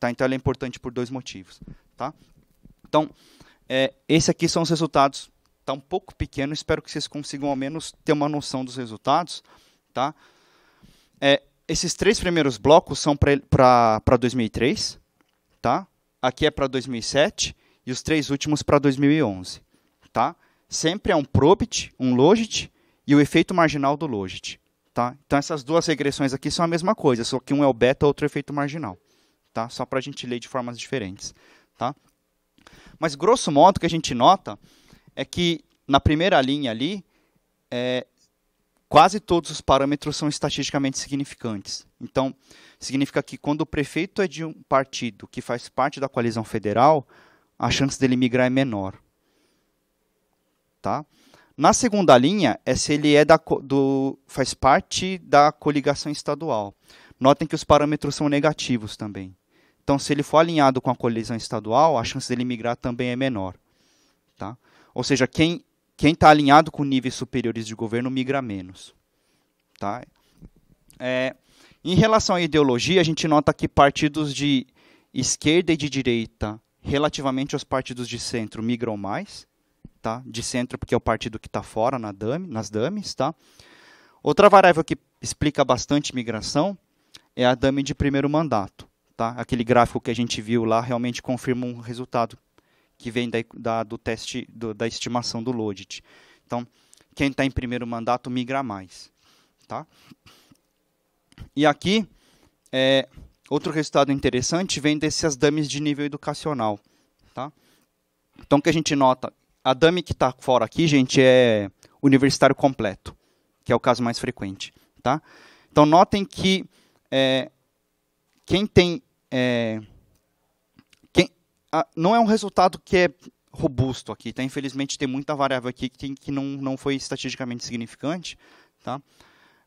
tá? Então, ela é importante por dois motivos, tá? Então, é, esse aqui são os resultados. Tá um pouco pequeno, espero que vocês consigam ao menos ter uma noção dos resultados, tá? É, esses três primeiros blocos são para 2003, tá? Aqui é para 2007 e os três últimos para 2011, tá? Sempre é um probit, um logit e o efeito marginal do logit, tá? Então essas duas regressões aqui são a mesma coisa, só que um é o beta, outro é o efeito marginal, tá? Só para a gente ler de formas diferentes, tá? Mas grosso modo o que a gente nota é que na primeira linha ali, é, quase todos os parâmetros são estatisticamente significantes. Então, significa que quando o prefeito é de um partido que faz parte da coalizão federal, a chance dele migrar é menor. Tá? Na segunda linha é se ele é da, do, faz parte da coligação estadual. Notem que os parâmetros são negativos também. Então, se ele for alinhado com a coalizão estadual, a chance dele migrar também é menor. Tá? Ou seja, quem quem está alinhado com níveis superiores de governo migra menos. Tá? É, em relação à ideologia, a gente nota que partidos de esquerda e de direita, relativamente aos partidos de centro, migram mais. Tá? De centro, porque é o partido que está fora na DAMI, nas DAMIs. Tá? Outra variável que explica bastante migração é a DAMI de primeiro mandato. Tá? Aquele gráfico que a gente viu lá realmente confirma um resultado que vem da, da do teste do, da estimação do Lodit. Então, quem está em primeiro mandato migra mais. Tá? E aqui, é, outro resultado interessante vem dessas dummies de nível educacional. Tá? Então, o que a gente nota, a dummy que está fora aqui, gente, é universitário completo, que é o caso mais frequente. Tá? Então, notem que é, quem tem... É, não é um resultado que é robusto aqui, tá? Infelizmente tem muita variável aqui que, tem, que não, não foi estatisticamente significante, tá?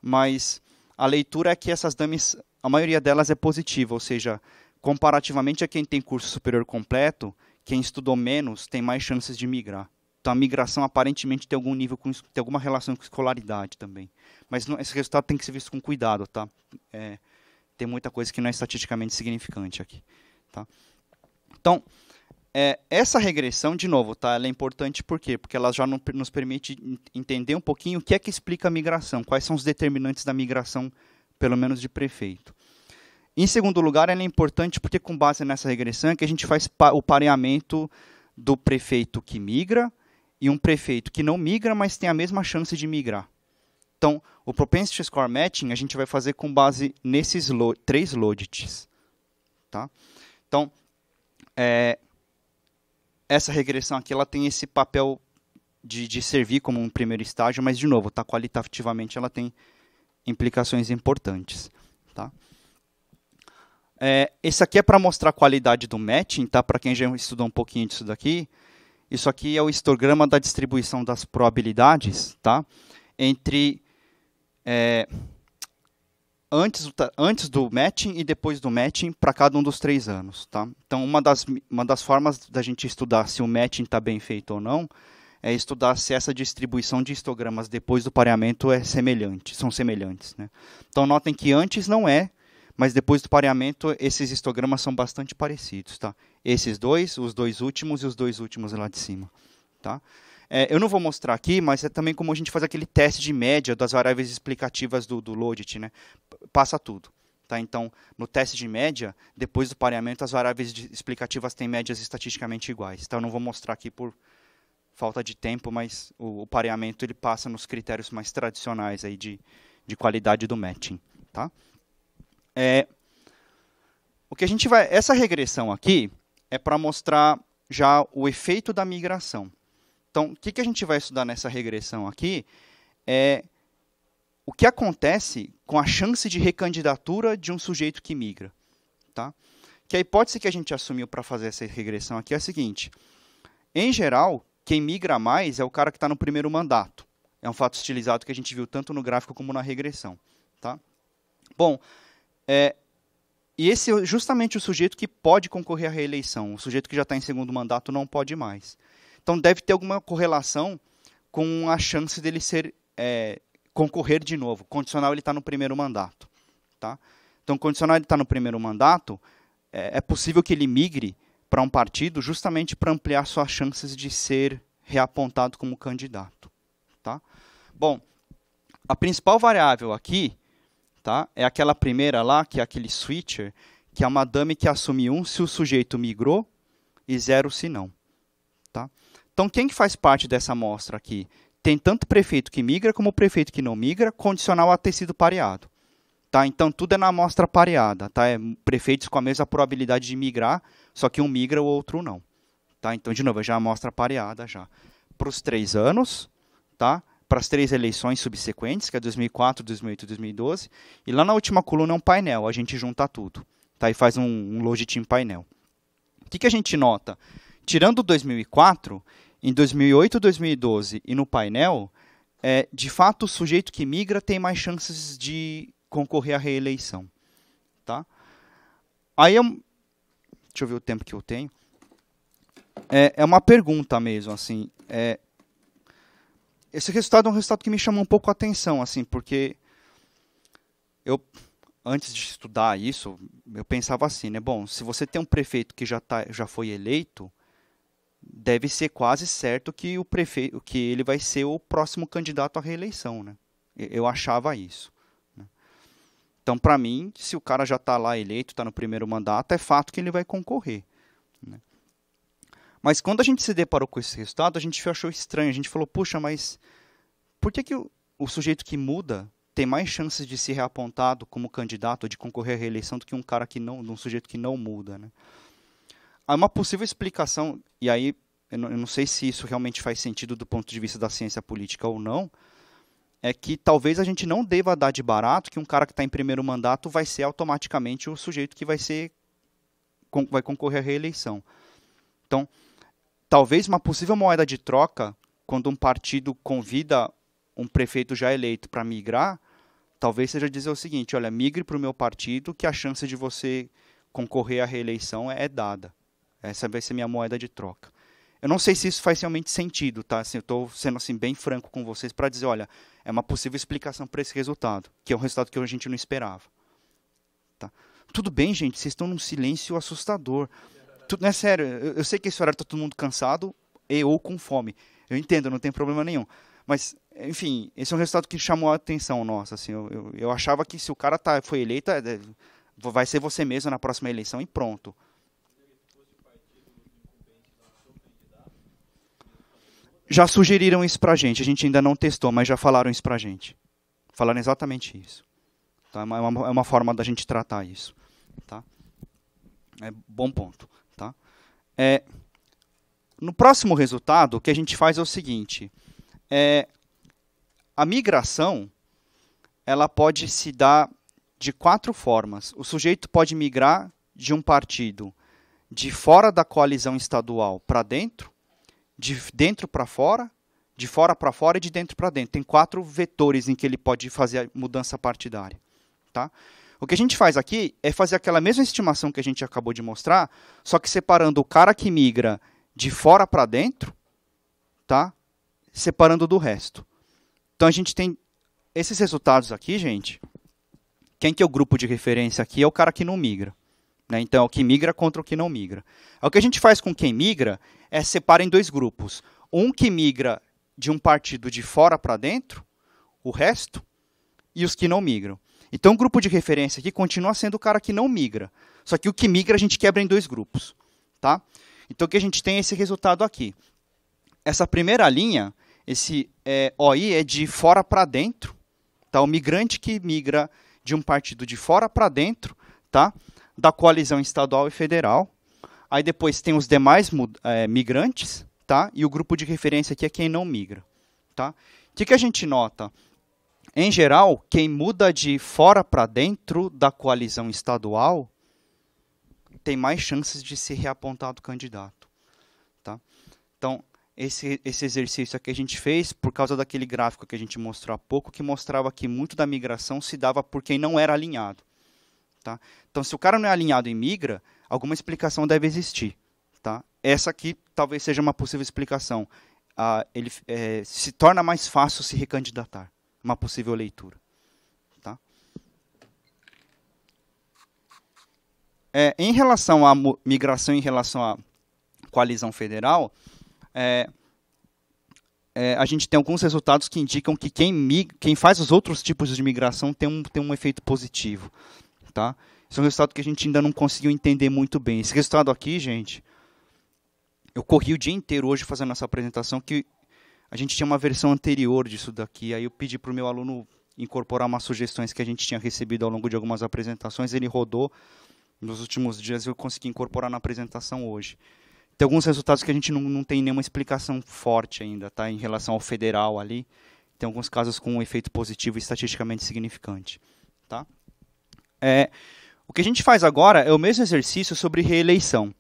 Mas a leitura é que essas dummies, a maioria delas é positiva, ou seja, comparativamente a quem tem curso superior completo, quem estudou menos tem mais chances de migrar. Então a migração aparentemente tem algum nível com, tem alguma relação com escolaridade também. Mas não, esse resultado tem que ser visto com cuidado, tá? É, tem muita coisa que não é estatisticamente significante aqui, tá? Então, é, essa regressão, de novo, tá, ela é importante por quê? Porque ela já não, nos permite entender um pouquinho o que é que explica a migração, quais são os determinantes da migração, pelo menos de prefeito. Em segundo lugar, ela é importante porque, com base nessa regressão, é que a gente faz pa o pareamento do prefeito que migra e um prefeito que não migra, mas tem a mesma chance de migrar. Então, o Propensity Score Matching a gente vai fazer com base nesses lo três lodits. Tá? Então, é, essa regressão aqui ela tem esse papel de, de servir como um primeiro estágio, mas, de novo, tá, qualitativamente ela tem implicações importantes. Tá? É, esse aqui é para mostrar a qualidade do matching, tá? para quem já estudou um pouquinho disso daqui. Isso aqui é o histograma da distribuição das probabilidades tá? entre é, antes, antes do matching e depois do matching para cada um dos três anos. Tá? Então, uma das, uma das formas da gente estudar se o matching está bem feito ou não é estudar se essa distribuição de histogramas depois do pareamento é semelhante, são semelhantes. Né? Então, notem que antes não é, mas depois do pareamento esses histogramas são bastante parecidos. Tá? Esses dois, os dois últimos e os dois últimos lá de cima. Tá? É, eu não vou mostrar aqui, mas é também como a gente faz aquele teste de média das variáveis explicativas do, do Lodit, né? Passa tudo. Tá? Então, no teste de média, depois do pareamento, as variáveis explicativas têm médias estatisticamente iguais. Então, eu não vou mostrar aqui por falta de tempo, mas o, o pareamento ele passa nos critérios mais tradicionais aí de, de qualidade do matching. Tá? É, o que a gente vai, essa regressão aqui é para mostrar já o efeito da migração. Então, o que, que a gente vai estudar nessa regressão aqui é o que acontece com a chance de recandidatura de um sujeito que migra. Tá? Que a hipótese que a gente assumiu para fazer essa regressão aqui é a seguinte: em geral, quem migra mais é o cara que está no primeiro mandato. É um fato estilizado que a gente viu tanto no gráfico como na regressão. Tá? Bom, é, e esse é justamente o sujeito que pode concorrer à reeleição. O sujeito que já está em segundo mandato não pode mais. Então deve ter alguma correlação com a chance dele ser é, concorrer de novo. Condicional ele está no primeiro mandato, tá? Então condicional ele está no primeiro mandato, é, é possível que ele migre para um partido justamente para ampliar suas chances de ser reapontado como candidato, tá? Bom, a principal variável aqui, tá? É aquela primeira lá, que é aquele switcher, que é uma dummy que assume 1 um se o sujeito migrou e 0 se não, tá? Então, quem que faz parte dessa amostra aqui? Tem tanto prefeito que migra como prefeito que não migra, condicional a ter sido pareado. Tá? Então, tudo é na amostra pareada. Tá? É prefeitos com a mesma probabilidade de migrar, só que um migra, o outro não. Tá? Então, de novo, já é amostra pareada já. para os três anos, tá? para as três eleições subsequentes, que é 2004, 2008 e 2012. E lá na última coluna é um painel, a gente junta tudo tá? e faz um, um Logitech painel. O que, que a gente nota? Tirando 2004, em 2008, 2012 e no painel, é, de fato o sujeito que migra tem mais chances de concorrer à reeleição. Tá? Aí, eu, deixa eu ver o tempo que eu tenho. É, é uma pergunta mesmo, assim. É, esse resultado é um resultado que me chamou um pouco a atenção, assim, porque eu antes de estudar isso, eu pensava assim, né? Bom, se você tem um prefeito que já, tá, já foi eleito, deve ser quase certo que o prefeito, que ele vai ser o próximo candidato à reeleição, né? Eu achava isso. Né? Então, para mim, se o cara já está lá eleito, está no primeiro mandato, é fato que ele vai concorrer. Né? Mas quando a gente se deparou com esse resultado, a gente achou estranho. A gente falou, puxa, mas por que, que o, o sujeito que muda tem mais chances de ser reapontado como candidato de concorrer à reeleição do que um cara que não, um sujeito que não muda, né? Uma possível explicação, e aí eu não, eu não sei se isso realmente faz sentido do ponto de vista da ciência política ou não, é que talvez a gente não deva dar de barato que um cara que está em primeiro mandato vai ser automaticamente o sujeito que vai ser vai concorrer à reeleição. Então, talvez uma possível moeda de troca, quando um partido convida um prefeito já eleito para migrar, talvez seja dizer o seguinte: olha, migre para o meu partido, que a chance de você concorrer à reeleição é dada. Essa vai ser minha moeda de troca. Eu não sei se isso faz realmente sentido, tá? Assim, eu estou sendo assim bem franco com vocês para dizer, olha, é uma possível explicação para esse resultado, que é um resultado que a gente não esperava. Tá? Tudo bem, gente, vocês estão num silêncio assustador. Tudo, não é sério, eu, eu sei que esse horário está todo mundo cansado e ou com fome. Eu entendo, não tem problema nenhum. Mas, enfim, esse é um resultado que chamou a atenção nossa. Assim, eu, eu, eu achava que se o cara tá, foi eleito, é, vai ser você mesmo na próxima eleição e pronto. Já sugeriram isso pra gente, a gente ainda não testou, mas já falaram isso pra gente. Falaram exatamente isso. Tá? É, uma, é uma forma da gente tratar isso. Tá? É bom ponto. Tá? É, no próximo resultado, o que a gente faz é o seguinte: é, a migração ela pode se dar de quatro formas. O sujeito pode migrar de um partido de fora da coalizão estadual para dentro, de dentro para fora, de fora para fora e de dentro para dentro. Tem quatro vetores em que ele pode fazer a mudança partidária. Tá? O que a gente faz aqui é fazer aquela mesma estimação que a gente acabou de mostrar, só que separando o cara que migra de fora para dentro, tá? separando do resto. Então a gente tem esses resultados aqui, gente. Quem que é o grupo de referência aqui é o cara que não migra. Né? Então, é o que migra contra o que não migra. O que a gente faz com quem migra é separar em dois grupos. Um que migra de um partido de fora para dentro, o resto, e os que não migram. Então, o grupo de referência aqui continua sendo o cara que não migra. Só que o que migra a gente quebra em dois grupos. Tá? Então, o que a gente tem é esse resultado aqui. Essa primeira linha esse é, OI é de fora para dentro, tá? O migrante que migra de um partido de fora para dentro, tá? Da coalizão estadual e federal. Aí depois tem os demais é, migrantes, tá? E o grupo de referência aqui é quem não migra, tá? O que, que a gente nota? Em geral, quem muda de fora para dentro da coalizão estadual tem mais chances de ser reapontado candidato, tá? Então, esse, esse exercício que a gente fez por causa daquele gráfico que a gente mostrou há pouco, que mostrava que muito da migração se dava por quem não era alinhado. Tá? Então, se o cara não é alinhado e migra, alguma explicação deve existir. Tá? Essa aqui talvez seja uma possível explicação. Ah, ele é, se torna mais fácil se recandidatar. Uma possível leitura. Tá? É, em relação à migração, em relação à coalizão federal, é, é, a gente tem alguns resultados que indicam que quem, quem faz os outros tipos de migração tem um, tem um efeito positivo. Tá? Esse é um resultado que a gente ainda não conseguiu entender muito bem. Esse resultado aqui, gente, eu corri o dia inteiro hoje fazendo essa apresentação que a gente tinha uma versão anterior disso daqui. Aí eu pedi para o meu aluno incorporar umas sugestões que a gente tinha recebido ao longo de algumas apresentações. Ele rodou nos últimos dias e eu consegui incorporar na apresentação hoje tem alguns resultados que a gente não, não tem nenhuma explicação forte ainda, tá? Em relação ao federal ali, tem alguns casos com um efeito positivo e estatisticamente significante, tá? É, o que a gente faz agora é o mesmo exercício sobre reeleição,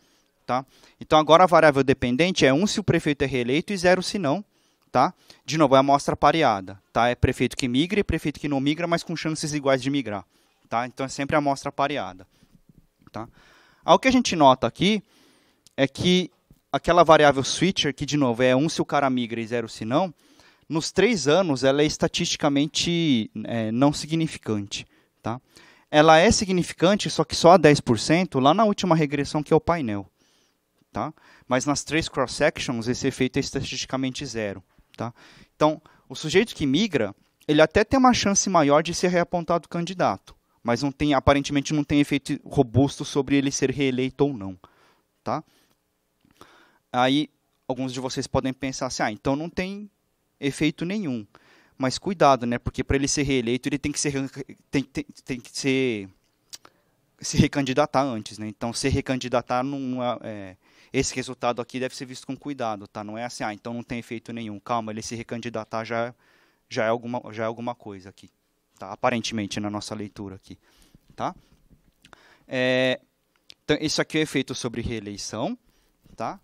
tá? Então agora a variável dependente é 1 se o prefeito é reeleito e 0 se não, tá? De novo, é amostra pareada, tá? É prefeito que migra e prefeito que não migra, mas com chances iguais de migrar, tá? Então é sempre a amostra pareada, tá? Ao que a gente nota aqui é que aquela variável switcher, que de novo é 1 se o cara migra e 0 se não, nos três anos ela é estatisticamente é, não significante. Tá? Ela é significante, só que só a 10% lá na última regressão, que é o painel. Tá? Mas nas três cross-sections esse efeito é estatisticamente zero. Tá? Então, o sujeito que migra, ele até tem uma chance maior de ser reapontado candidato, mas não tem, aparentemente não tem efeito robusto sobre ele ser reeleito ou não. Tá? Aí alguns de vocês podem pensar assim, ah, então não tem efeito nenhum. Mas cuidado, né? Porque para ele ser reeleito, ele tem que ser tem, tem, tem que ser se recandidatar antes, né? Então, se recandidatar não é, esse resultado aqui deve ser visto com cuidado, tá? Não é assim, ah, então não tem efeito nenhum. Calma, ele se recandidatar já já é alguma já é alguma coisa aqui, tá? Aparentemente na nossa leitura aqui, tá? É, então, isso aqui é efeito sobre reeleição, tá?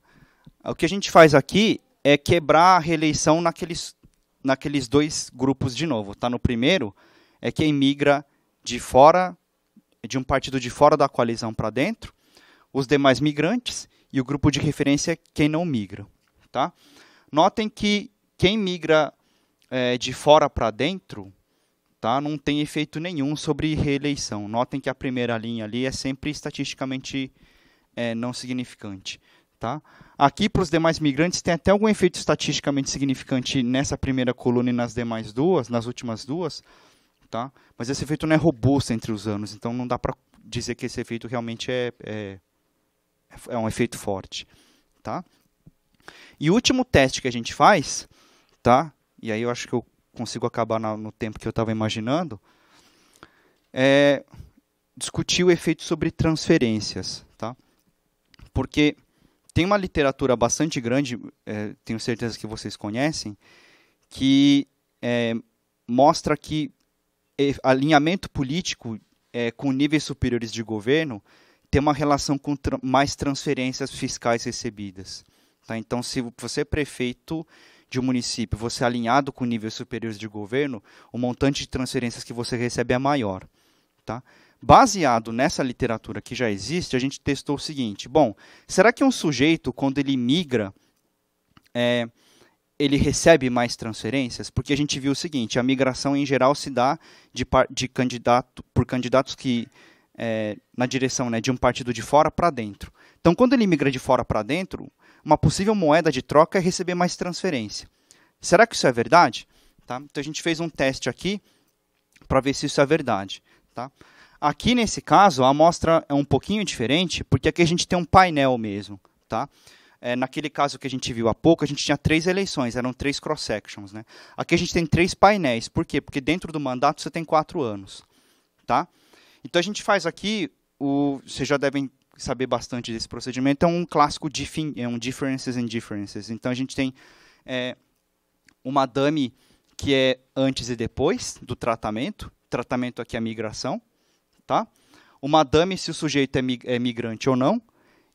O que a gente faz aqui é quebrar a reeleição naqueles, naqueles dois grupos de novo. Tá? No primeiro, é quem migra de fora, de um partido de fora da coalizão para dentro, os demais migrantes, e o grupo de referência é quem não migra. Tá? Notem que quem migra é, de fora para dentro tá, não tem efeito nenhum sobre reeleição. Notem que a primeira linha ali é sempre estatisticamente é, não significante. Tá? Aqui, para os demais migrantes, tem até algum efeito estatisticamente significante nessa primeira coluna e nas demais duas, nas últimas duas, tá? mas esse efeito não é robusto entre os anos, então não dá para dizer que esse efeito realmente é, é, é um efeito forte. Tá? E o último teste que a gente faz, tá? e aí eu acho que eu consigo acabar no tempo que eu estava imaginando, é discutir o efeito sobre transferências. Tá? Porque tem uma literatura bastante grande, é, tenho certeza que vocês conhecem, que é, mostra que alinhamento político é, com níveis superiores de governo tem uma relação com tra mais transferências fiscais recebidas. Tá? Então, se você é prefeito de um município, você é alinhado com níveis superiores de governo, o montante de transferências que você recebe é maior. Tá? Baseado nessa literatura que já existe, a gente testou o seguinte: bom, será que um sujeito, quando ele migra, é, ele recebe mais transferências? Porque a gente viu o seguinte: a migração em geral se dá de, de candidato por candidatos que é, na direção né, de um partido de fora para dentro. Então, quando ele migra de fora para dentro, uma possível moeda de troca é receber mais transferência. Será que isso é verdade? Tá? Então a gente fez um teste aqui para ver se isso é verdade. Tá? Aqui nesse caso, a amostra é um pouquinho diferente, porque aqui a gente tem um painel mesmo. Tá? É, naquele caso que a gente viu há pouco, a gente tinha três eleições, eram três cross-sections. Né? Aqui a gente tem três painéis. Por quê? Porque dentro do mandato você tem quatro anos. Tá? Então a gente faz aqui, o, vocês já devem saber bastante desse procedimento, é um clássico é um differences and differences. Então a gente tem é, uma dummy que é antes e depois do tratamento. Tratamento aqui é a migração tá? Uma dummy se o sujeito é, é migrante ou não,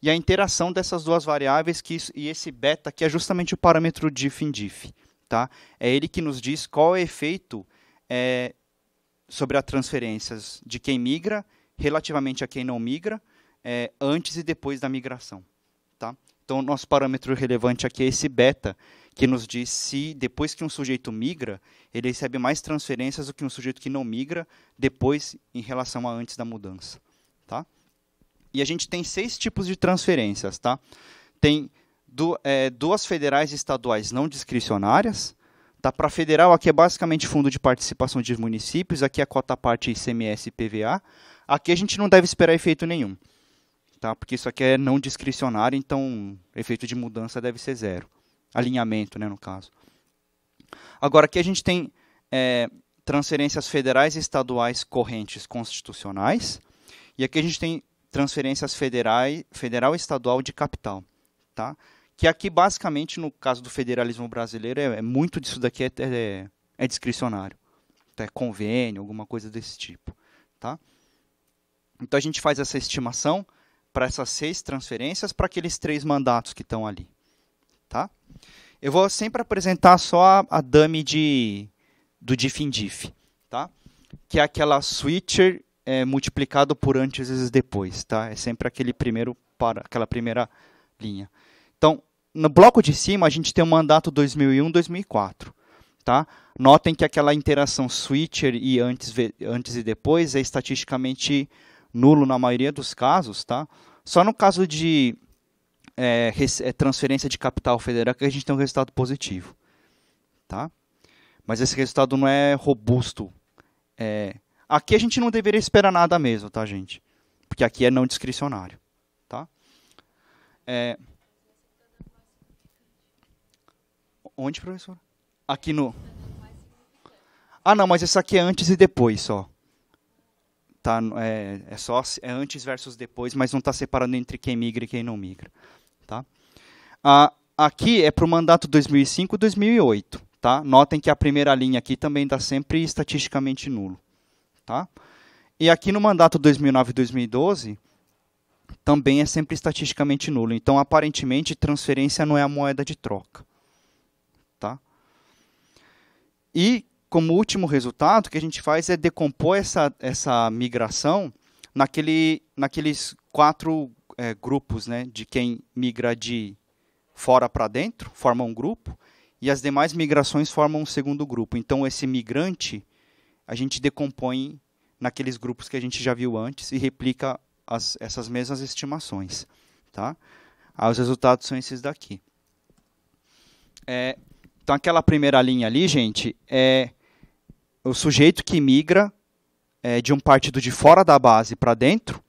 e a interação dessas duas variáveis que isso, e esse beta que é justamente o parâmetro diff in diff, tá? É ele que nos diz qual é o efeito é, sobre as transferências de quem migra relativamente a quem não migra é, antes e depois da migração, tá? Então, nosso parâmetro relevante aqui é esse beta, que nos diz se depois que um sujeito migra, ele recebe mais transferências do que um sujeito que não migra depois em relação a antes da mudança. Tá? E a gente tem seis tipos de transferências. Tá? Tem é, duas federais e estaduais não discricionárias. Tá? Para federal, aqui é basicamente fundo de participação de municípios, aqui é a cota parte ICMS e PVA. Aqui a gente não deve esperar efeito nenhum. Tá? Porque isso aqui é não discricionário, então efeito de mudança deve ser zero alinhamento, né, no caso. Agora, aqui a gente tem é, transferências federais e estaduais correntes constitucionais, e aqui a gente tem transferências federais, federal e estadual de capital. tá? Que aqui, basicamente, no caso do federalismo brasileiro, é, é muito disso daqui é, é, é discricionário. Tá? É convênio, alguma coisa desse tipo, tá? Então, a gente faz essa estimação para essas seis transferências para aqueles três mandatos que estão ali, tá? Eu vou sempre apresentar só a, a dummy de, do diff tá? Que é aquela switcher é, multiplicado por antes vezes depois, tá? É sempre aquele primeiro para aquela primeira linha. Então, no bloco de cima a gente tem o mandato 2001-2004, tá? Notem que aquela interação switcher e antes, antes e depois é estatisticamente nulo na maioria dos casos, tá? Só no caso de é, é, transferência de capital federal que a gente tem um resultado positivo. Tá? Mas esse resultado não é robusto. É, aqui a gente não deveria esperar nada mesmo, tá, gente? Porque aqui é não discricionário. Tá? É, onde, professor? Aqui no... Ah, não, mas isso aqui é antes e depois só. Tá, é, é só é antes versus depois, mas não está separando entre quem migra e quem não migra. Tá? Ah, aqui é para o mandato 2005-2008. Tá? Notem que a primeira linha aqui também dá sempre estatisticamente nulo. Tá? E aqui no mandato 2009-2012 também é sempre estatisticamente nulo. Então, aparentemente, transferência não é a moeda de troca. Tá? E, como último resultado, o que a gente faz é decompor essa, essa migração naquele, naqueles quatro é, grupos né, de quem migra de fora para dentro, forma um grupo, e as demais migrações formam um segundo grupo. Então, esse migrante a gente decompõe naqueles grupos que a gente já viu antes e replica as, essas mesmas estimações. Tá? Ah, os resultados são esses daqui. É, então, aquela primeira linha ali, gente, é o sujeito que migra é, de um partido de fora da base para dentro,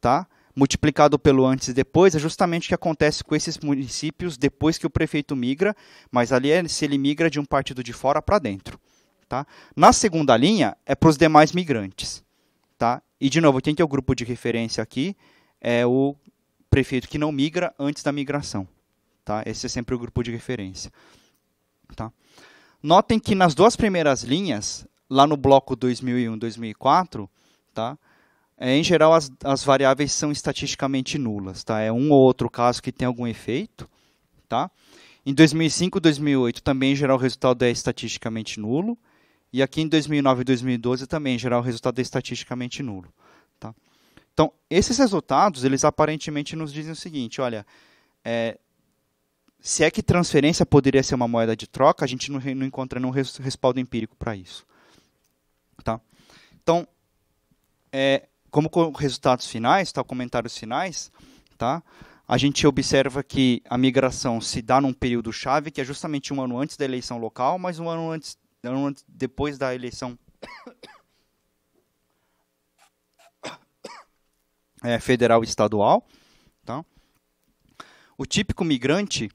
tá? Multiplicado pelo antes e depois é justamente o que acontece com esses municípios depois que o prefeito migra, mas ali é se ele migra de um partido de fora para dentro. Tá? Na segunda linha é para os demais migrantes. Tá? E, de novo, quem que é o grupo de referência aqui? É o prefeito que não migra antes da migração. Tá? Esse é sempre o grupo de referência. Tá? Notem que nas duas primeiras linhas, lá no bloco 2001-2004, tá? É, em geral, as, as variáveis são estatisticamente nulas. Tá? É um ou outro caso que tem algum efeito. Tá? Em 2005 e 2008, também, em geral, o resultado é estatisticamente nulo. E aqui em 2009 e 2012, também, em geral, o resultado é estatisticamente nulo. Tá? Então, esses resultados, eles aparentemente nos dizem o seguinte, olha, é, se é que transferência poderia ser uma moeda de troca, a gente não, não encontra nenhum respaldo empírico para isso. Tá? Então, é, como resultados finais, tá, comentários finais, tá? A gente observa que a migração se dá num período chave, que é justamente um ano antes da eleição local, mas um ano antes, um ano depois da eleição é, federal e estadual, tá? O típico migrante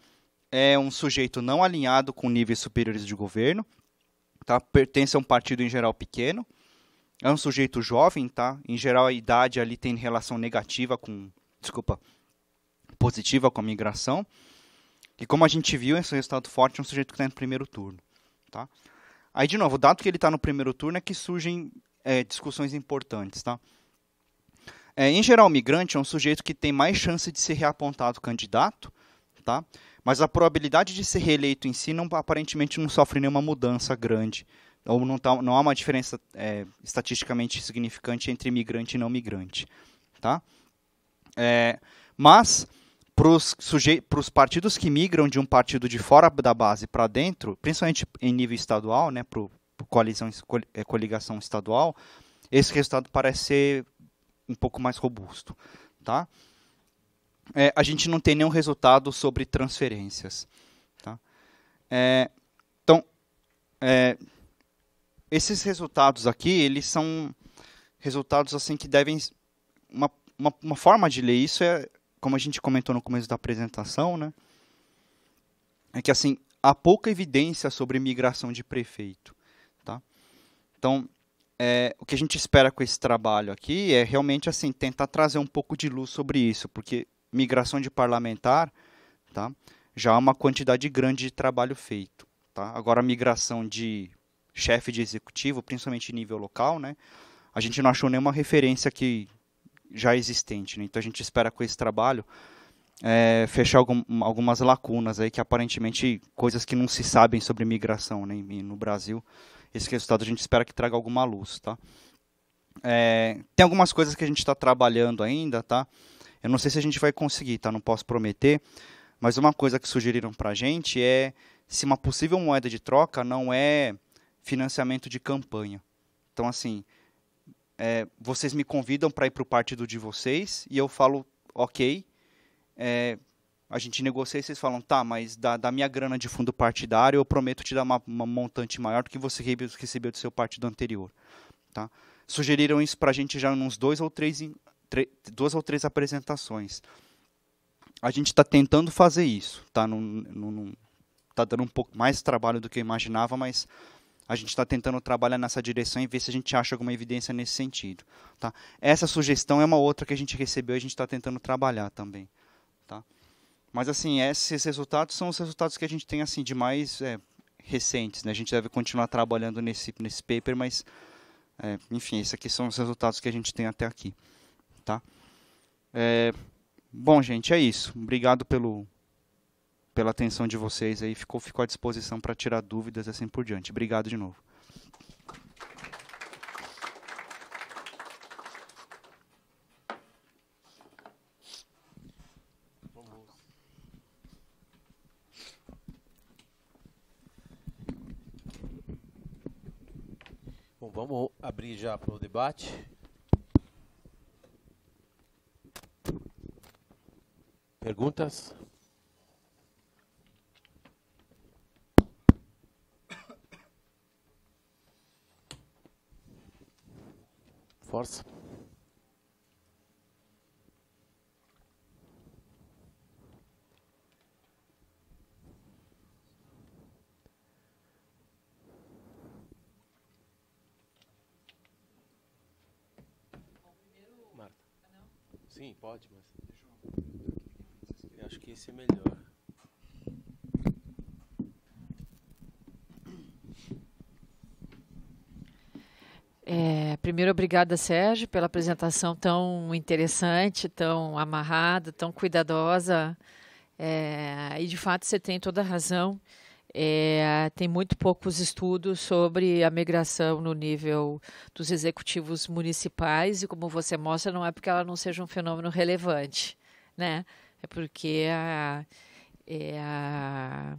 é um sujeito não alinhado com níveis superiores de governo, tá? Pertence a um partido em geral pequeno, é um sujeito jovem, tá? Em geral, a idade ali tem relação negativa com. Desculpa. Positiva com a migração. E como a gente viu, esse resultado forte é um sujeito que está no primeiro turno. Tá? Aí, de novo, dado que ele está no primeiro turno, é que surgem é, discussões importantes. Tá? É, em geral, o migrante é um sujeito que tem mais chance de ser reapontado candidato, tá? mas a probabilidade de ser reeleito em si não, aparentemente não sofre nenhuma mudança grande ou não, tá, não há uma diferença é, estatisticamente significante entre migrante e não migrante. Tá? É, mas, para os partidos que migram de um partido de fora da base para dentro, principalmente em nível estadual, né, para coalizão, é, coligação estadual, esse resultado parece ser um pouco mais robusto. Tá? É, a gente não tem nenhum resultado sobre transferências. Tá? É, então, é, esses resultados aqui, eles são resultados assim que devem uma, uma, uma, forma de ler isso é como a gente comentou no começo da apresentação, né? É que assim há pouca evidência sobre migração de prefeito, tá? Então é, o que a gente espera com esse trabalho aqui é realmente assim tentar trazer um pouco de luz sobre isso, porque migração de parlamentar tá? Já há uma quantidade grande de trabalho feito, tá? Agora migração de chefe de executivo, principalmente em nível local, né? A gente não achou nenhuma referência que já existente, né? Então a gente espera com esse trabalho é, fechar algum, algumas lacunas aí que aparentemente coisas que não se sabem sobre migração né, no Brasil. Esse resultado a gente espera que traga alguma luz, tá? É, tem algumas coisas que a gente está trabalhando ainda, tá? Eu não sei se a gente vai conseguir, tá? Não posso prometer, mas uma coisa que sugeriram para a gente é se uma possível moeda de troca não é financiamento de campanha. Então, assim, é, vocês me convidam para ir para o partido de vocês e eu falo, ok, é, a gente negocia e vocês falam, tá, mas da, da, minha grana de fundo partidário eu prometo te dar uma, uma montante maior do que você recebeu do seu partido anterior. Tá? Sugeriram isso para a gente já nos dois ou três, duas ou três apresentações. A gente está tentando fazer isso, tá? Está dando um pouco mais trabalho do que eu imaginava, mas a gente está tentando trabalhar nessa direção e ver se a gente acha alguma evidência nesse sentido. Tá? Essa sugestão é uma outra que a gente recebeu e a gente está tentando trabalhar também. Tá? Mas assim, esses resultados são os resultados que a gente tem assim de mais é, recentes. Né? A gente deve continuar trabalhando nesse, nesse paper, mas é, enfim, esses aqui são os resultados que a gente tem até aqui. Tá? É, bom, gente, é isso. Obrigado pelo, pela atenção de vocês aí. Ficou, ficou à disposição para tirar dúvidas assim por diante. Obrigado de novo. Bom, vamos abrir já para o debate. Perguntas? Força. Marta. Sim, pode, mas eu acho que esse é melhor. É, primeiro, obrigada, Sérgio, pela apresentação tão interessante, tão amarrada, tão cuidadosa. É, e, de fato, você tem toda a razão. É, tem muito poucos estudos sobre a migração no nível dos executivos municipais, e, como você mostra, não é porque ela não seja um fenômeno relevante, né? É porque a, é a,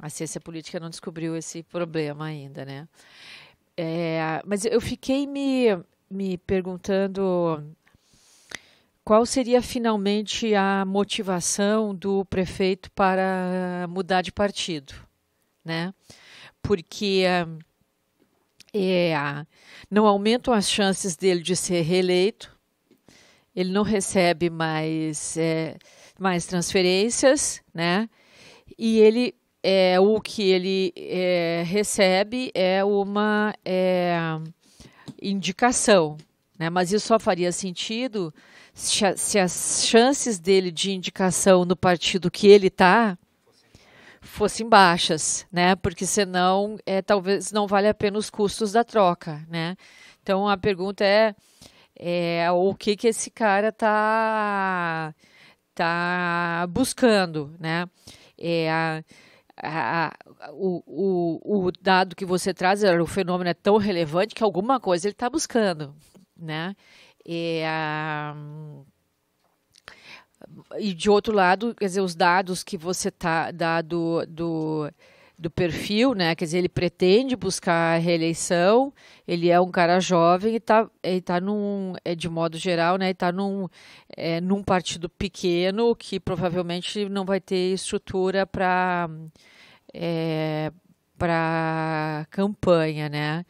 a ciência política não descobriu esse problema ainda, né? É, mas eu fiquei me, me perguntando qual seria finalmente a motivação do prefeito para mudar de partido, né? Porque é, não aumentam as chances dele de ser reeleito, ele não recebe mais, é, mais transferências, né? E ele é, o que ele é, recebe é uma é, indicação, né? mas isso só faria sentido se, se, as chances dele de indicação no partido que ele está fossem baixas, né? Porque senão é, talvez não vale a pena os custos da troca, né? Então a pergunta é, é o que que esse cara está tá buscando, né? É, a, o, o, o dado que você traz, o fenômeno é tão relevante que alguma coisa ele está buscando, né? E, a, e de outro lado, quer dizer, os dados que você tá dado do, do perfil, né? Quer dizer, ele pretende buscar a reeleição, ele é um cara jovem e está ele tá num, é, de modo geral, né? Está num, é, num partido pequeno que provavelmente não vai ter estrutura para é, para campanha, né?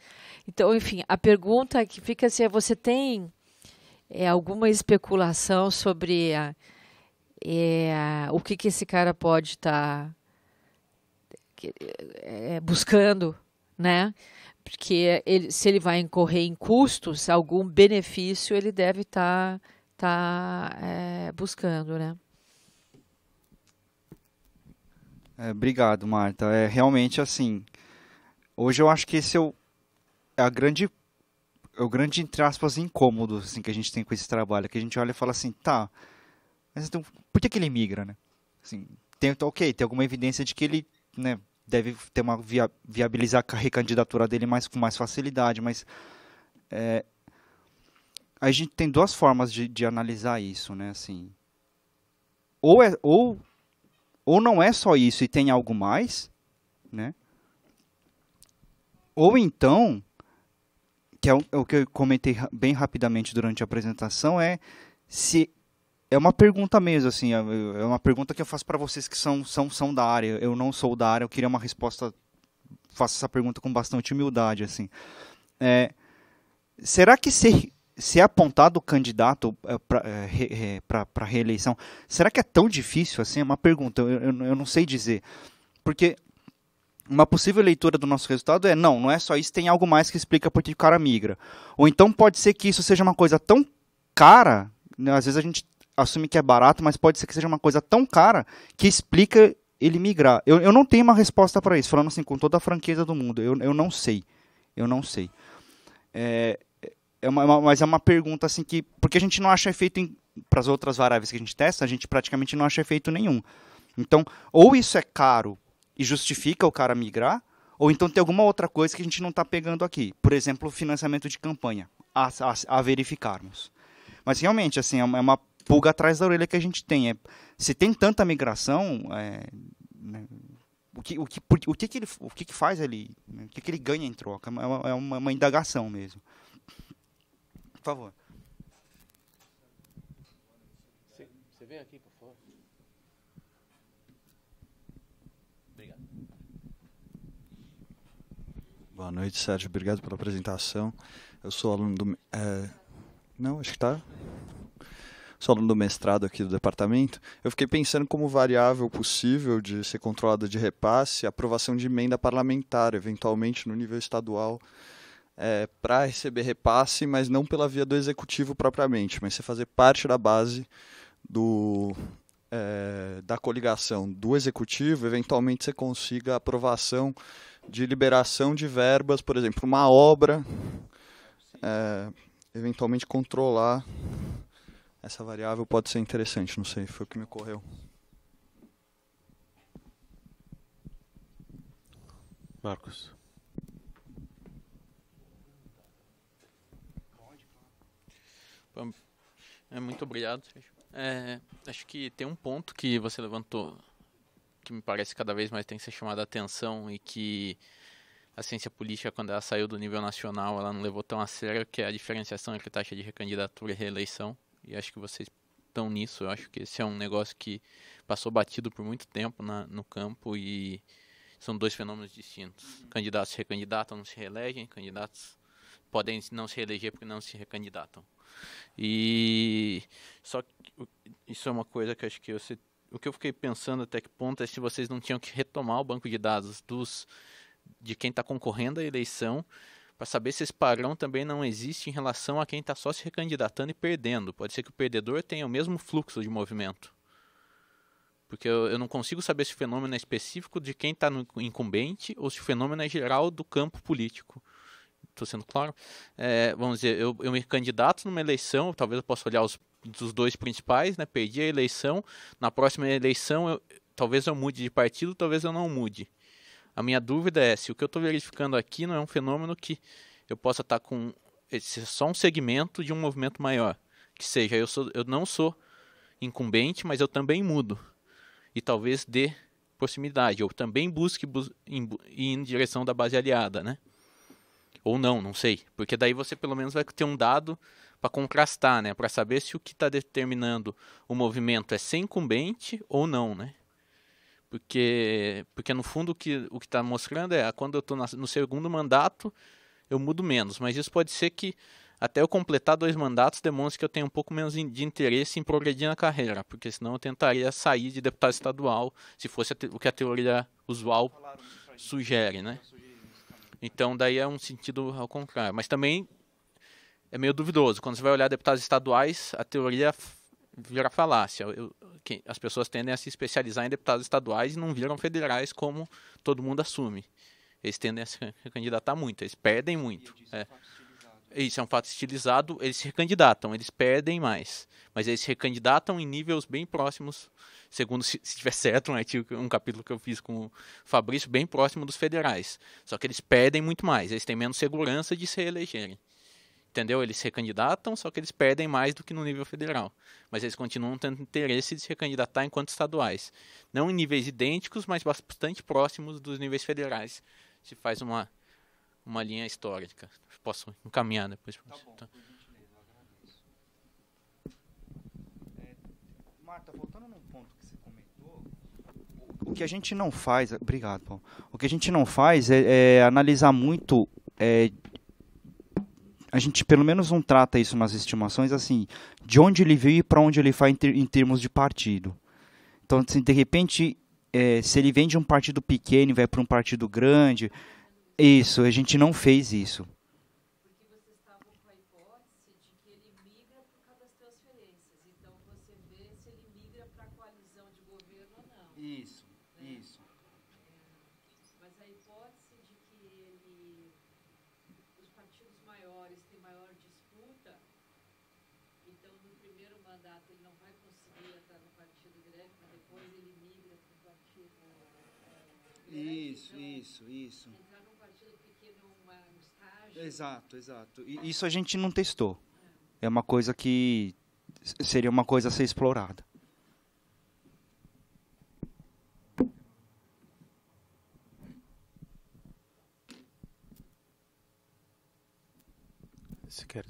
Então, enfim, a pergunta que fica assim, é, você tem é, alguma especulação sobre é, o que, que esse cara pode estar tá é, buscando, né? Porque ele, se ele vai incorrer em custos, algum benefício ele deve estar tá, tá, é, buscando, né? É, obrigado, Marta. É realmente assim. Hoje eu acho que esse é, o, é a grande é o grande entre aspas incômodo assim que a gente tem com esse trabalho, que a gente olha e fala assim, tá, mas então por que, que ele migra, né? Assim, tem ok, tem alguma evidência de que ele, né, deve ter uma via, viabilizar a recandidatura dele mais com mais facilidade, mas é, a gente tem duas formas de, de analisar isso, né? Assim, ou é ou ou não é só isso e tem algo mais, né? Ou então, que é o, é que eu comentei bem rapidamente durante a apresentação, é se é uma pergunta mesmo, assim, é é uma pergunta que eu faço para vocês que são, são, são da área. Eu não sou da área, eu queria uma resposta, faço essa pergunta com bastante humildade, assim. É, será que ser, ser apontado o candidato para reeleição, será que é tão difícil assim? É uma pergunta, eu, eu, eu não sei dizer. Porque uma possível leitura do nosso resultado é não, não é só isso, tem algo mais que explica por que o cara migra. Ou então pode ser que isso seja uma coisa tão cara, né, às vezes a gente assume que é barato, mas pode ser que seja uma coisa tão cara que explica ele migrar. Eu, eu não tenho uma resposta para isso, falando assim com toda a franqueza do mundo. Eu, eu não sei. Eu não sei. É, é uma, uma- mas é uma pergunta assim que. Porque a gente não acha efeito para as outras variáveis que a gente testa, a gente praticamente não acha efeito nenhum. Então, ou isso é caro e justifica o cara migrar, ou então tem alguma outra coisa que a gente não está pegando aqui. Por exemplo, financiamento de campanha, a, a- a verificarmos. Mas realmente, assim, é uma, é uma pulga atrás da orelha que a gente tem. É, se tem tanta migração, é, né, o, que, o, que, o, que, que ele, o que, que faz né, O que, que ele ganha em troca? É uma, é uma, uma indagação mesmo. Por favor. Você, você vem aqui, por favor. Obrigado. Boa noite, Sérgio. Obrigado pela apresentação. Eu sou aluno do. é, Não, acho que tá. Sou aluno do mestrado aqui do departamento. Eu fiquei pensando como variável possível de ser controlada de repasse a aprovação de emenda parlamentar, eventualmente no nível estadual, para receber repasse, mas não pela via do executivo propriamente, mas você fazer parte da base do, é, da coligação do executivo, eventualmente você consiga aprovação de liberação de verbas, por exemplo, uma obra, é, eventualmente controlar essa variável pode ser interessante, não sei, foi o que me ocorreu. Marcos. É, muito obrigado, Sérgio. É, acho que tem um ponto que você levantou que me parece cada vez mais tem que ser chamado a atenção e que a ciência política, quando ela saiu do nível nacional, ela não levou tão a sério, que é a diferenciação entre taxa de recandidatura e reeleição. E acho que vocês estão nisso. Eu acho que esse é um negócio que passou batido por muito tempo na, no campo e são dois fenômenos distintos. Candidatos se recandidatam, não se reelegem. Candidatos podem não se reeleger porque não se recandidatam. E só que isso é uma coisa que acho que você, o que eu fiquei pensando até que ponto é se vocês não tinham que retomar o banco de dados dos de quem está concorrendo à eleição para saber se esse padrão também não existe em relação a quem está só se recandidatando e perdendo. Pode ser que o perdedor tenha o mesmo fluxo de movimento. Porque eu, eu não consigo saber se o fenômeno é específico de quem está no incumbente ou se o fenômeno é geral do campo político. Estou sendo claro? É, vamos dizer, eu, eu me candidato numa eleição, talvez eu possa olhar os dos dois principais, né? Perdi a eleição, na próxima eleição eu, talvez eu mude de partido, talvez eu não mude. A minha dúvida é se o que eu estou verificando aqui não é um fenômeno que eu possa estar com esse só um segmento de um movimento maior, que seja eu sou eu não sou incumbente, mas eu também mudo e talvez dê proximidade, ou também busque bus em, bu- ir em direção da base aliada, né? Ou não, não sei, porque daí você pelo menos vai ter um dado para contrastar, né? Para saber se o que está determinando o movimento é ser incumbente ou não, né? Porque, porque no fundo o que o está mostrando é ah, quando eu estou no segundo mandato eu mudo menos, mas isso pode ser que até eu completar dois mandatos demonstre que eu tenho um pouco menos de interesse em progredir na carreira, porque senão eu tentaria sair de deputado estadual, se fosse o que a teoria usual sugere, né? Então daí é um sentido ao contrário, mas também é meio duvidoso. Quando você vai olhar deputados estaduais, a teoria vira falácia. Eu- as pessoas tendem a se especializar em deputados estaduais e não viram federais como todo mundo assume. Eles tendem a se recandidatar muito, eles perdem muito. É. Isso é um fato estilizado, eles se recandidatam, eles perdem mais. Mas eles se recandidatam em níveis bem próximos, segundo se, se tiver certo, um, artigo, um capítulo que eu fiz com o Fabrício, bem próximo dos federais. Só que eles perdem muito mais, eles têm menos segurança de se reelegerem. Entendeu? Eles se recandidatam, só que eles perdem mais do que no nível federal. Mas eles continuam tendo interesse de se recandidatar enquanto estaduais. Não em níveis idênticos, mas bastante próximos dos níveis federais. Se faz uma, uma linha histórica. Posso encaminhar depois para você. Tá. Marta, voltando num ponto que você comentou, o que a gente não faz, obrigado, Paulo. O que a gente não faz é, é analisar muito, é, a gente pelo menos não trata isso nas estimações assim, de onde ele veio e para onde ele vai em termos de partido. Então, assim, de repente, é, se ele vem de um partido pequeno e vai para um partido grande, isso, a gente não fez isso. Isso, isso. Isso, então, isso, isso. Entrar num partido pequeno é uma, um estágio. Exato, exato. E isso a gente não testou. É uma coisa que seria uma coisa a ser explorada. Se quer.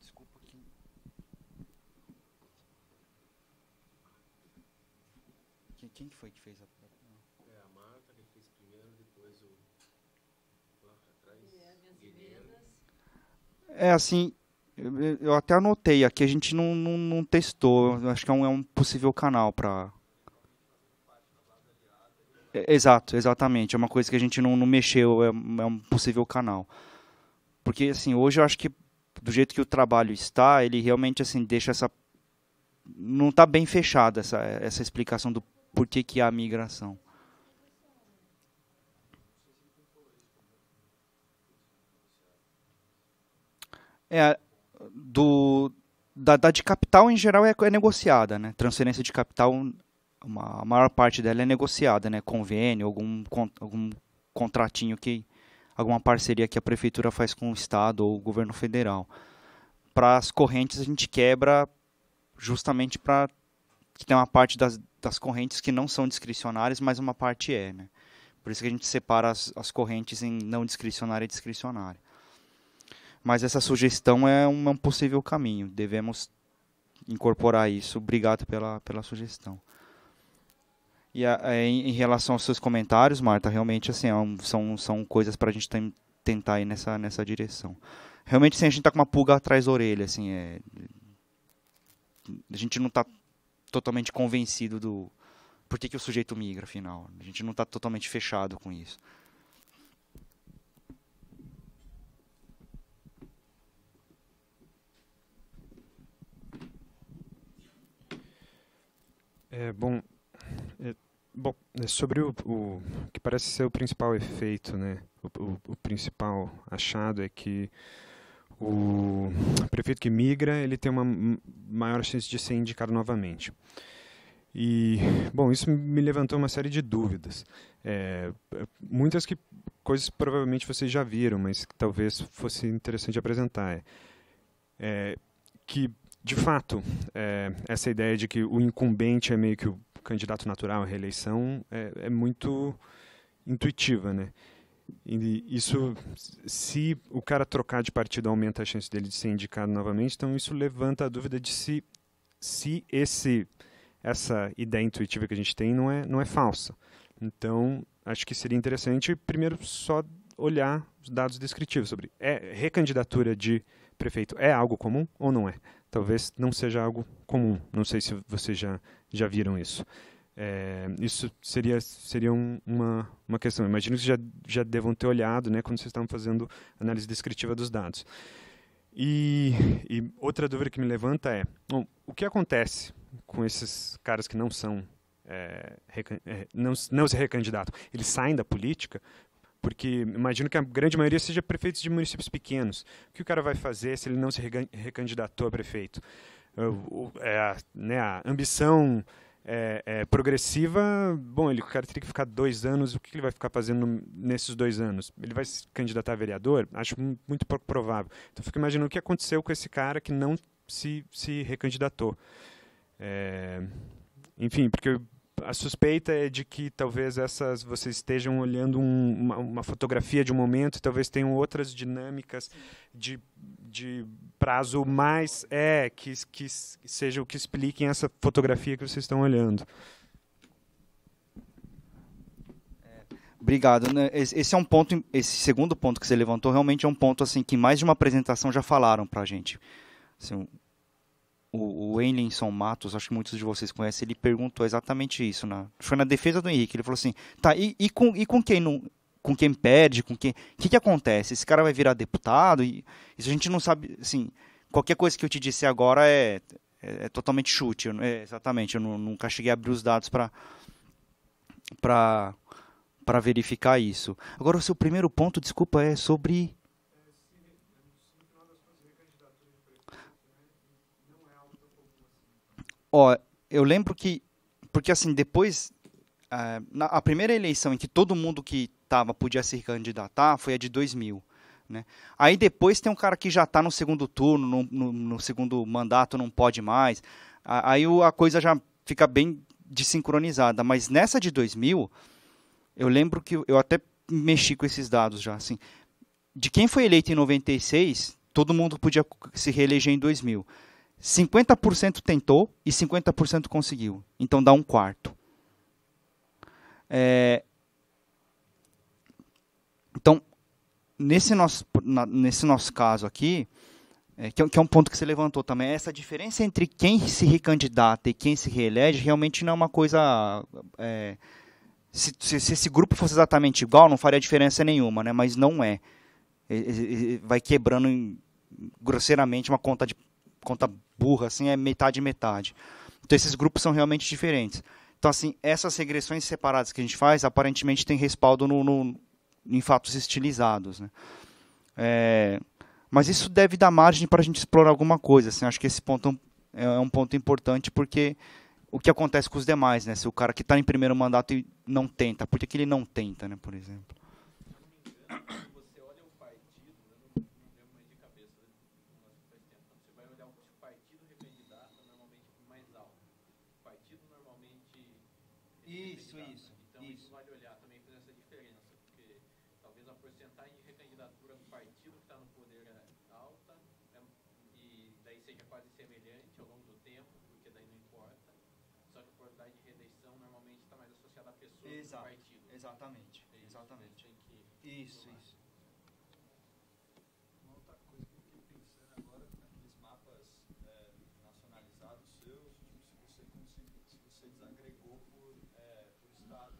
Desculpa aqui. Quem, quem que foi que fez a É a Marta que fez primeiro, depois o. Lá atrás. É, minhas emendas. É assim, eu, até anotei aqui, a gente não, não, não testou. Acho que é um, é um possível canal para. Exato, exatamente. É uma coisa que a gente não, não mexeu, é, é um possível canal. Porque assim, hoje eu acho que do jeito que o trabalho está, ele realmente assim deixa essa não está bem fechada essa essa explicação do porquê que há migração. É, do, da, da de capital em geral é, é negociada, né? Transferência de capital, uma, a maior parte dela é negociada, né? Convênio, algum, con- algum contratinho que, alguma parceria que a prefeitura faz com o estado ou o governo federal. Para as correntes a gente quebra justamente para que tem uma parte das, das correntes que não são discricionárias, mas uma parte é, né? Por isso que a gente separa as, as correntes em não discricionária e discricionária. Mas essa sugestão é um, possível caminho. Devemos incorporar isso. Obrigado pela, pela sugestão. E a- é, em, em relação aos seus comentários, Marta, realmente assim, é são, são coisas para a gente tem- tentar ir nessa, nessa direção. Realmente, assim, a gente está com uma pulga atrás da orelha. Assim, é, a gente não está totalmente convencido do por que, que o sujeito migra, afinal. A gente não está totalmente fechado com isso. É, bom, é, bom é, sobre o, o que parece ser o principal efeito, né? O, o- o principal achado é que o prefeito que migra ele tem uma maior chance de ser indicado novamente. E bom, isso me levantou uma série de dúvidas. É, muitas que coisas provavelmente vocês já viram, mas que talvez fosse interessante apresentar. É, que de fato, é, essa ideia de que o incumbente é meio que o candidato natural à reeleição é, é muito intuitiva, né? E isso, se o cara trocar de partido aumenta a chance dele de ser indicado novamente, então isso levanta a dúvida de se, se esse, essa ideia intuitiva que a gente tem não é, não é falsa. Então, acho que seria interessante, primeiro, só olhar os dados descritivos sobre é, recandidatura de prefeito é algo comum ou não é? Talvez não seja algo comum. Não sei se vocês já, já viram isso. É, isso seria, seria um, uma, uma questão. Imagino que já, já devam ter olhado né, quando vocês estavam fazendo análise descritiva dos dados. E, e outra dúvida que me levanta é, bom, o que acontece com esses caras que não são é, é, não, não se recandidatam? Eles saem da política? Porque imagino que a grande maioria seja prefeitos de municípios pequenos. O que o cara vai fazer se ele não se recandidatou a prefeito? É a, né, a ambição é, é, progressiva, bom, ele, o cara teria que ficar dois anos, o que ele vai ficar fazendo nesses dois anos? Ele vai se candidatar a vereador? Acho mu- muito pouco provável. Então, fico imaginando o que aconteceu com esse cara que não se, se recandidatou. É, enfim, porque a suspeita é de que talvez essas vocês estejam olhando um- uma, uma fotografia de um momento talvez tenham outras dinâmicas de, de prazo mais é que, que seja o que expliquem essa fotografia que vocês estão olhando. Obrigado. né? Esse é um ponto, esse segundo ponto que você levantou realmente é um ponto assim que mais de uma apresentação já falaram pra gente. Assim, o, o Enlinson Matos, acho que muitos de vocês conhecem, ele perguntou exatamente isso. Na, foi na defesa do Henrique. Ele falou assim: tá, e, e com, e com quem não. Com quem perde, com quem. O que, que acontece? Esse cara vai virar deputado? E, isso a gente não sabe. Assim, qualquer coisa que eu te disser agora é, é, é totalmente chute. eu é, exatamente. Eu não- nunca cheguei a abrir os dados para para para verificar isso. Agora, o seu primeiro ponto, desculpa, é sobre. Ó, eu lembro que. Porque assim, depois. ah, na, a primeira eleição em que todo mundo que estava podia se candidatar foi a de 2000. Né? Aí depois tem um cara que já está no segundo turno, no, no- no segundo mandato não pode mais. Aí a coisa já fica bem desincronizada. Mas nessa de 2000, eu lembro que eu até mexi com esses dados já. Assim, de quem foi eleito em 96, todo mundo podia se reeleger em 2000. 50% tentou e 50% conseguiu. Então dá um quarto. É, Então, nesse nosso, na- nesse nosso caso aqui, é, que, é, que é um ponto que você levantou também, essa diferença entre quem se recandidata e quem se reelege realmente não é uma coisa. é, se, se- se esse grupo fosse exatamente igual, não faria diferença nenhuma, né? mas não é. Vai quebrando grosseiramente uma conta de conta burra, assim, é metade metade. Então esses grupos são realmente diferentes. Então, assim, essas regressões separadas que a gente faz, aparentemente tem respaldo no, no- em fatos estilizados. Né? É, mas isso deve dar margem para a gente explorar alguma coisa. Assim, acho que esse ponto é um- é um ponto importante, porque o que acontece com os demais, né? Se o cara que está em primeiro mandato não tenta, por que, que ele não tenta, né, por exemplo? você olha o partido, eu não, não lembro mais de cabeça, mas faz tempo. Quando você vai olhar o partido recandidata, normalmente mais alto. O partido normalmente. Isso, recandidata. isso, Então isso vale olhar também fazer essa diferença, porque talvez a porcentagem de recandidatura do partido que está no poder é alta, né, e daí seja quase semelhante ao longo do tempo, porque daí não importa. Só que a probabilidade de reeleição normalmente está mais associada à pessoa do que ao partido. exatamente, É isso, exatamente. Tem que Isso, isso. Uma outra coisa que eu fiquei pensando agora, naqueles mapas é, nacionalizados seus, tipo, se você conseguiu, se você desagregou por, é, por estado,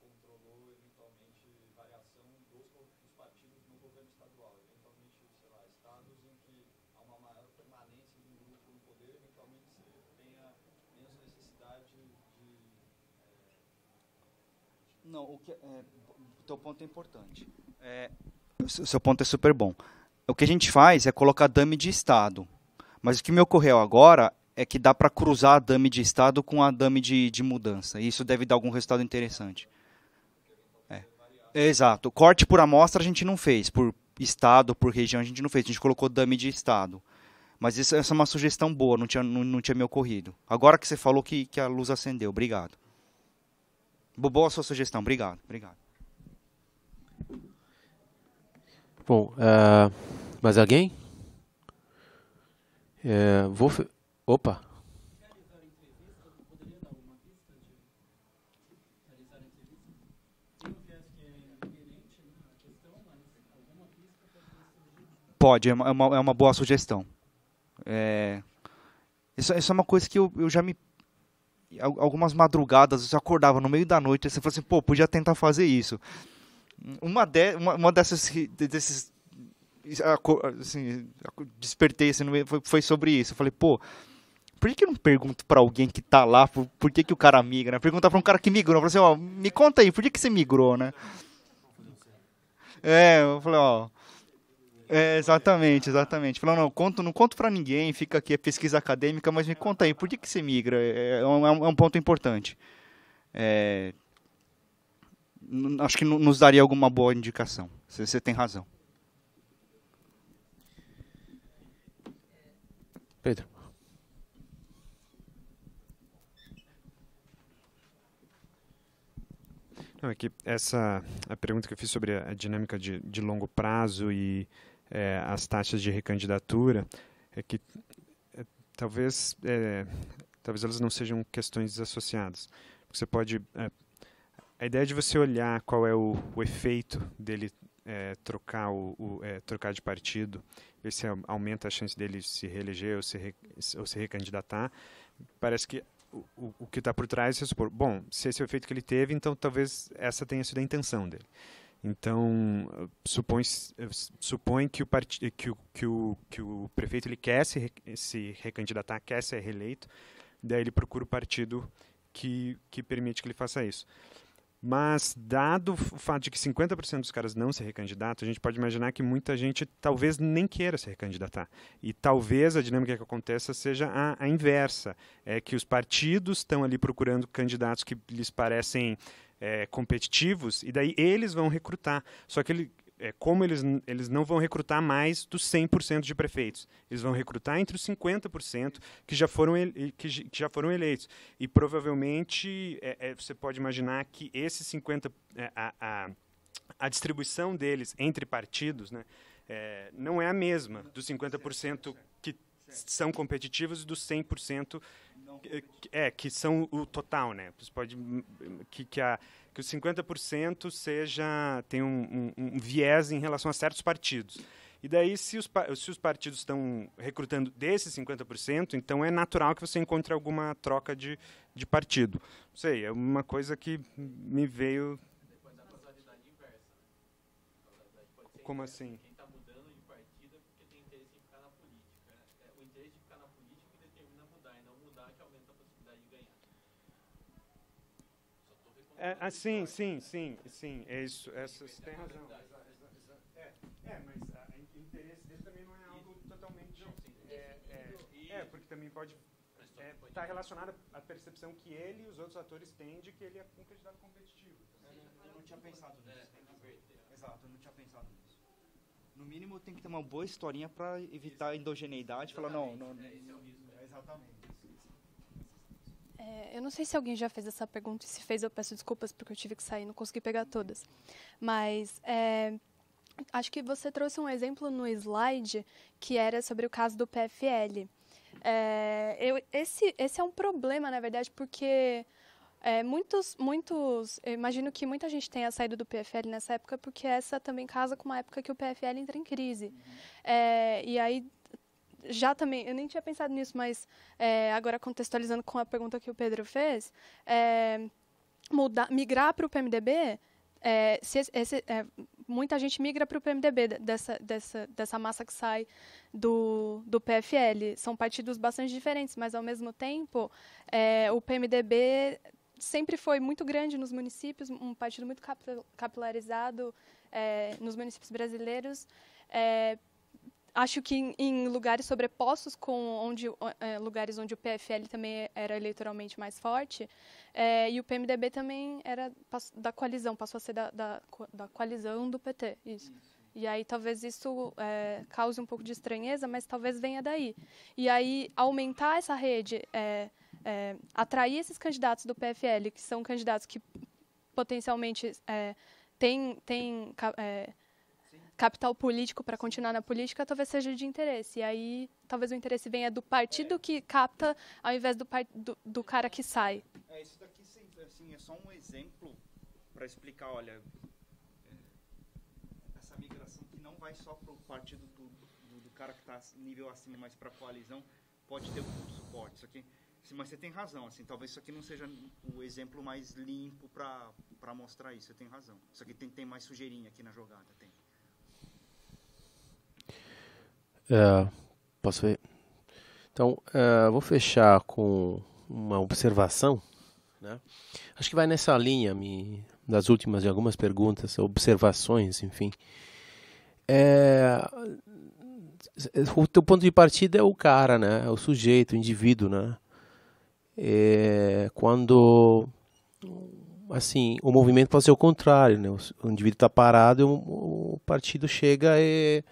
controlou eventualmente variação dos, go- dos partidos no governo estadual, eventualmente, sei lá, estados em que há uma maior permanência de um grupo no poder, eventualmente você tenha menos necessidade de Não, o que é, o teu ponto é importante. É, o seu- seu ponto é super bom. O que a gente faz é colocar dummy de estado. Mas o que me ocorreu agora é que dá para cruzar a dummy de estado com a dummy de, de mudança. E isso deve dar algum resultado interessante. É. Exato. Corte por amostra a gente não fez. Por estado, por região a gente não fez. A gente colocou dummy de estado. Mas isso, essa é uma sugestão boa, não tinha, não, não tinha me ocorrido. Agora que você falou que, que a luz acendeu. Obrigado. Bo- Boa sua sugestão, obrigado, obrigado. Bom, ah, mais alguém? É, vou. Opa! Pode, é é uma, é uma boa sugestão. É, isso, isso é uma coisa que eu, eu já me. Al- Algumas madrugadas eu acordava no meio da noite e você falou assim, pô, podia tentar fazer isso. Uma, de, uma, uma dessas, desses assim, despertei, assim, foi, foi sobre isso. Eu falei, pô, por que, que eu não pergunto pra alguém que tá lá, por, por que, que o cara migra? Né? Perguntar pra um cara que migrou, falei assim, ó, me conta aí, por que, que você migrou, né? É, eu falei, ó. É, exatamente, exatamente. Falou, não, conto, não conto pra ninguém, fica aqui, é pesquisa acadêmica, mas me conta aí, por que, que você migra? É, é um, é um- é um ponto importante. É, acho que no- nos daria alguma boa indicação. Você, você tem razão. Pedro. Não, é que essa a pergunta que eu fiz sobre a, a dinâmica de, de longo prazo e é, as taxas de recandidatura é que é, talvez é, talvez elas não sejam questões desassociadas. Você pode é, a ideia de você olhar qual é o, o efeito dele é, trocar o, o, é, trocar de partido, ver se au- aumenta a chance dele se reeleger ou se, re, ou se recandidatar, parece que o, o que está por trás é supor, bom, se esse é o efeito que ele teve, então talvez essa tenha sido a intenção dele. Então, supõe, supõe que, o parti, que, o, que, o, que o prefeito ele quer se, se recandidatar, quer ser reeleito, daí ele procura o partido que, que permite que ele faça isso. Mas, dado o fato de que 50% dos caras não se recandidatam, a gente pode imaginar que muita gente talvez nem queira se recandidatar. E talvez a dinâmica que aconteça seja a, a inversa. É que os partidos estão ali procurando candidatos que lhes parecem é, competitivos, e daí eles vão recrutar. Só que ele, é, como eles, eles não vão recrutar mais dos 100% de prefeitos. Eles vão recrutar entre os 50% que já foram, que, que já foram eleitos. E provavelmente é, é, você pode imaginar que esses 50%, é, a, a, a distribuição deles entre partidos né, é, não é a mesma dos 50% que são competitivos e dos 100% que- que- é, que são o total, né? Você pode hum, que, que, a, que os 50% seja tem um, um, um viés em relação a certos partidos. E daí, se os, se os partidos estão recrutando desses 50%, então é natural que você encontre alguma troca de, de partido. Não sei, é uma coisa que me veio. Como assim? Quem está mudando de partido é porque tem interesse em ficar na política. É o interesse de ficar na política que determina mudar, e não mudar que aumenta a possibilidade de ganhar. Só tô recomendando É, ah, sim, sim, sim, sim, é isso, essa, você tem razão. É, é, mas o interesse dele também não é algo totalmente. É, é, é, porque também pode estar relacionado à percepção que ele e os outros atores têm de que ele é um candidato competitivo. Eu não tinha pensado nisso. Exato, eu não tinha pensado nisso. No mínimo tem que ter uma boa historinha para evitar a endogeneidade. Falar, não, não, não. Exatamente. É, eu não sei se alguém já fez essa pergunta e se fez, eu peço desculpas porque eu tive que sair, não consegui pegar todas. Mas é, acho que você trouxe um exemplo no slide que era sobre o caso do PFL. É, eu- esse, esse é um problema, na verdade, porque é, muitos, muitos, eu imagino que muita gente tenha saído do PFL nessa época porque essa também casa com uma época que o PFL entra em crise. É, e aí já também, eu nem tinha pensado nisso, mas é, agora contextualizando com a pergunta que o Pedro fez, é, mudar, migrar para o PMDB, é, se esse- é, muita gente migra para o PMDB de- dessa, dessa, dessa massa que sai do, do PFL. São partidos bastante diferentes, mas ao mesmo tempo é, o PMDB sempre foi muito grande nos municípios, um partido muito capi- capilarizado é, nos municípios brasileiros. É, acho que em, em lugares sobrepostos com onde eh, lugares onde o PFL também era eleitoralmente mais forte eh, e o PMDB também era da coalizão passou a ser da, da, da coalizão do PT isso. E aí talvez isso eh, cause um pouco de estranheza mas talvez venha daí. E aí aumentar essa rede eh, eh, atrair esses candidatos do PFL que são candidatos que potencialmente eh, têm têm eh, capital político para continuar na política talvez seja de interesse. E aí talvez o interesse venha do partido que capta ao invés do, do, do cara que sai. É, isso daqui sempre, assim, é só um exemplo para explicar, olha, é, essa migração que não vai só para o partido do, do, do cara que está nível acima, mas para a coalizão, pode ter um suporte. Isso aqui, mas você tem razão, assim, talvez isso aqui não seja o exemplo mais limpo para mostrar isso, você tem razão. Isso aqui tem, tem mais sujeirinha aqui na jogada, tem. É, posso ver? Então, é, vou fechar com uma observação. Né? Acho que vai nessa linha me, das últimas de algumas perguntas, observações, enfim. É, o teu ponto de partida é o cara, né? É o sujeito, o indivíduo, né? É, quando assim o movimento pode ser o contrário, né? O, indivíduo está parado, o, o partido chega e,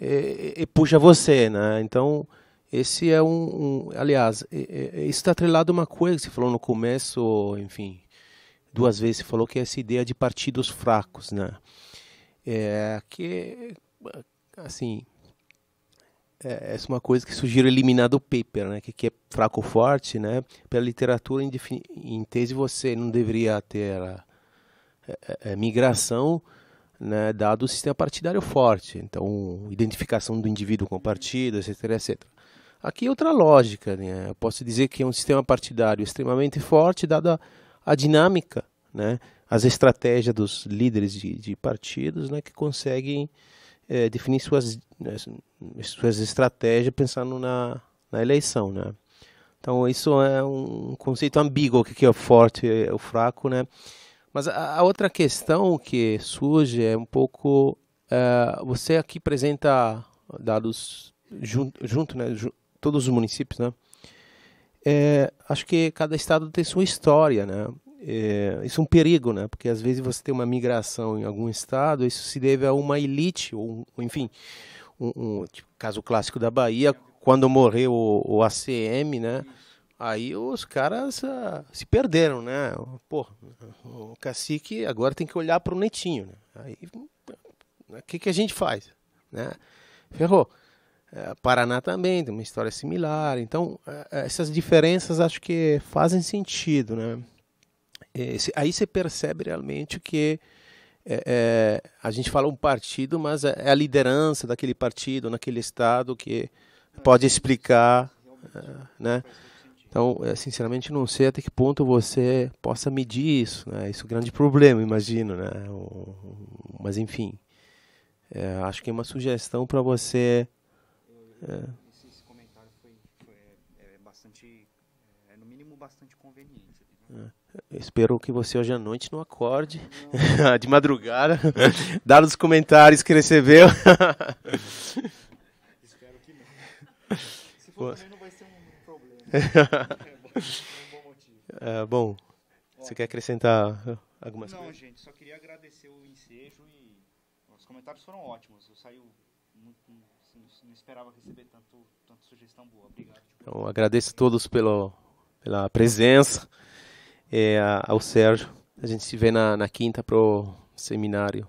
e, e, puxa você, né? Então esse é um, um aliás, isso está atrelado a uma coisa que você falou no começo, enfim, duas vezes você falou que é essa ideia de partidos fracos, né? É, que assim é, essa é uma coisa que sugiro eliminar do paper, né? Que, que é fraco forte, né? Pela literatura, em, em tese, você não deveria ter a, a, a migração, né? Dado o sistema partidário forte. Então, identificação do indivíduo com o partido, etc, etc. Aqui é outra lógica, né? Eu posso dizer que é um sistema partidário extremamente forte, dada a dinâmica, né? As estratégias dos líderes de, de partidos, né? Que conseguem é, definir suas, né, suas estratégias pensando na, na eleição, né? Então isso é um conceito ambíguo, o que é o forte e o fraco, né? Mas a, a, outra questão que surge é um pouco, é, você aqui apresenta dados junto, junto né, todos os municípios, né? É, acho que cada estado tem sua história, né? É, isso é um perigo, né? Porque às vezes você tem uma migração em algum estado, isso se deve a uma elite, ou enfim, um, um tipo, caso clássico da Bahia, quando morreu o, o ACM, né? Aí os caras uh, se perderam, né? Pô, o cacique agora tem que olhar para o netinho, né? Aí, o que, que a gente faz? Né? Ferrou. É, Paraná também tem uma história similar. Então, é, essas diferenças acho que fazem sentido, né? Esse, aí você percebe realmente que é, é, a gente fala um partido, mas é, é a liderança daquele partido, naquele estado, que pode explicar. É, né? Então, é, sinceramente, não sei até que ponto você possa medir isso. Né? Isso é um grande problema, imagino. Né? Mas, enfim, é, acho que é uma sugestão para você. Esse comentário foi, foi bastante, no mínimo, bastante conveniente. Espero que você hoje à noite não acorde de madrugada, dá nos comentários que recebeu. Espero que não. Se for também não vai ser um problema. É bom você quer acrescentar algumas não, coisas? Não, gente, só queria agradecer o ensejo e os comentários foram ótimos. Eu saí muito, não esperava receber tanto, tanta sugestão boa. Obrigado. Então, agradeço a todos pelo, pela presença é, ao Sérgio. A gente se vê na, na quinta pro seminário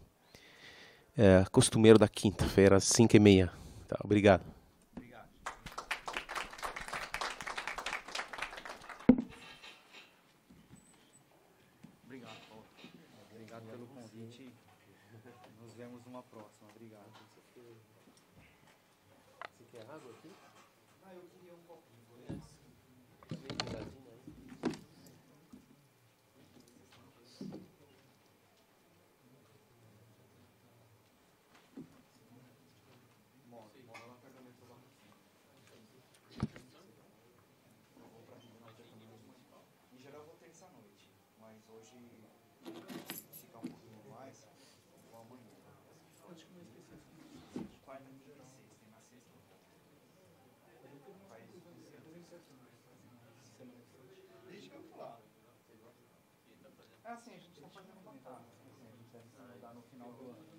é, costumeiro da quinta-feira, às 5 e meia. Tá, obrigado. Obrigado, Paulo. Obrigado pelo convite. Nos vemos numa próxima. Obrigado. Você quer água aqui? Ah, eu queria um copinho. Em geral eu vou terça noite, mas hoje ficar um pouquinho mais, vou amanhã. Acho que não esqueci. Quarta e sexta, e na sexta. Faz Deixa eu falar. Ah, sim, a gente está fazendo comentário. Assim, a gente deve se mudar no final do ano,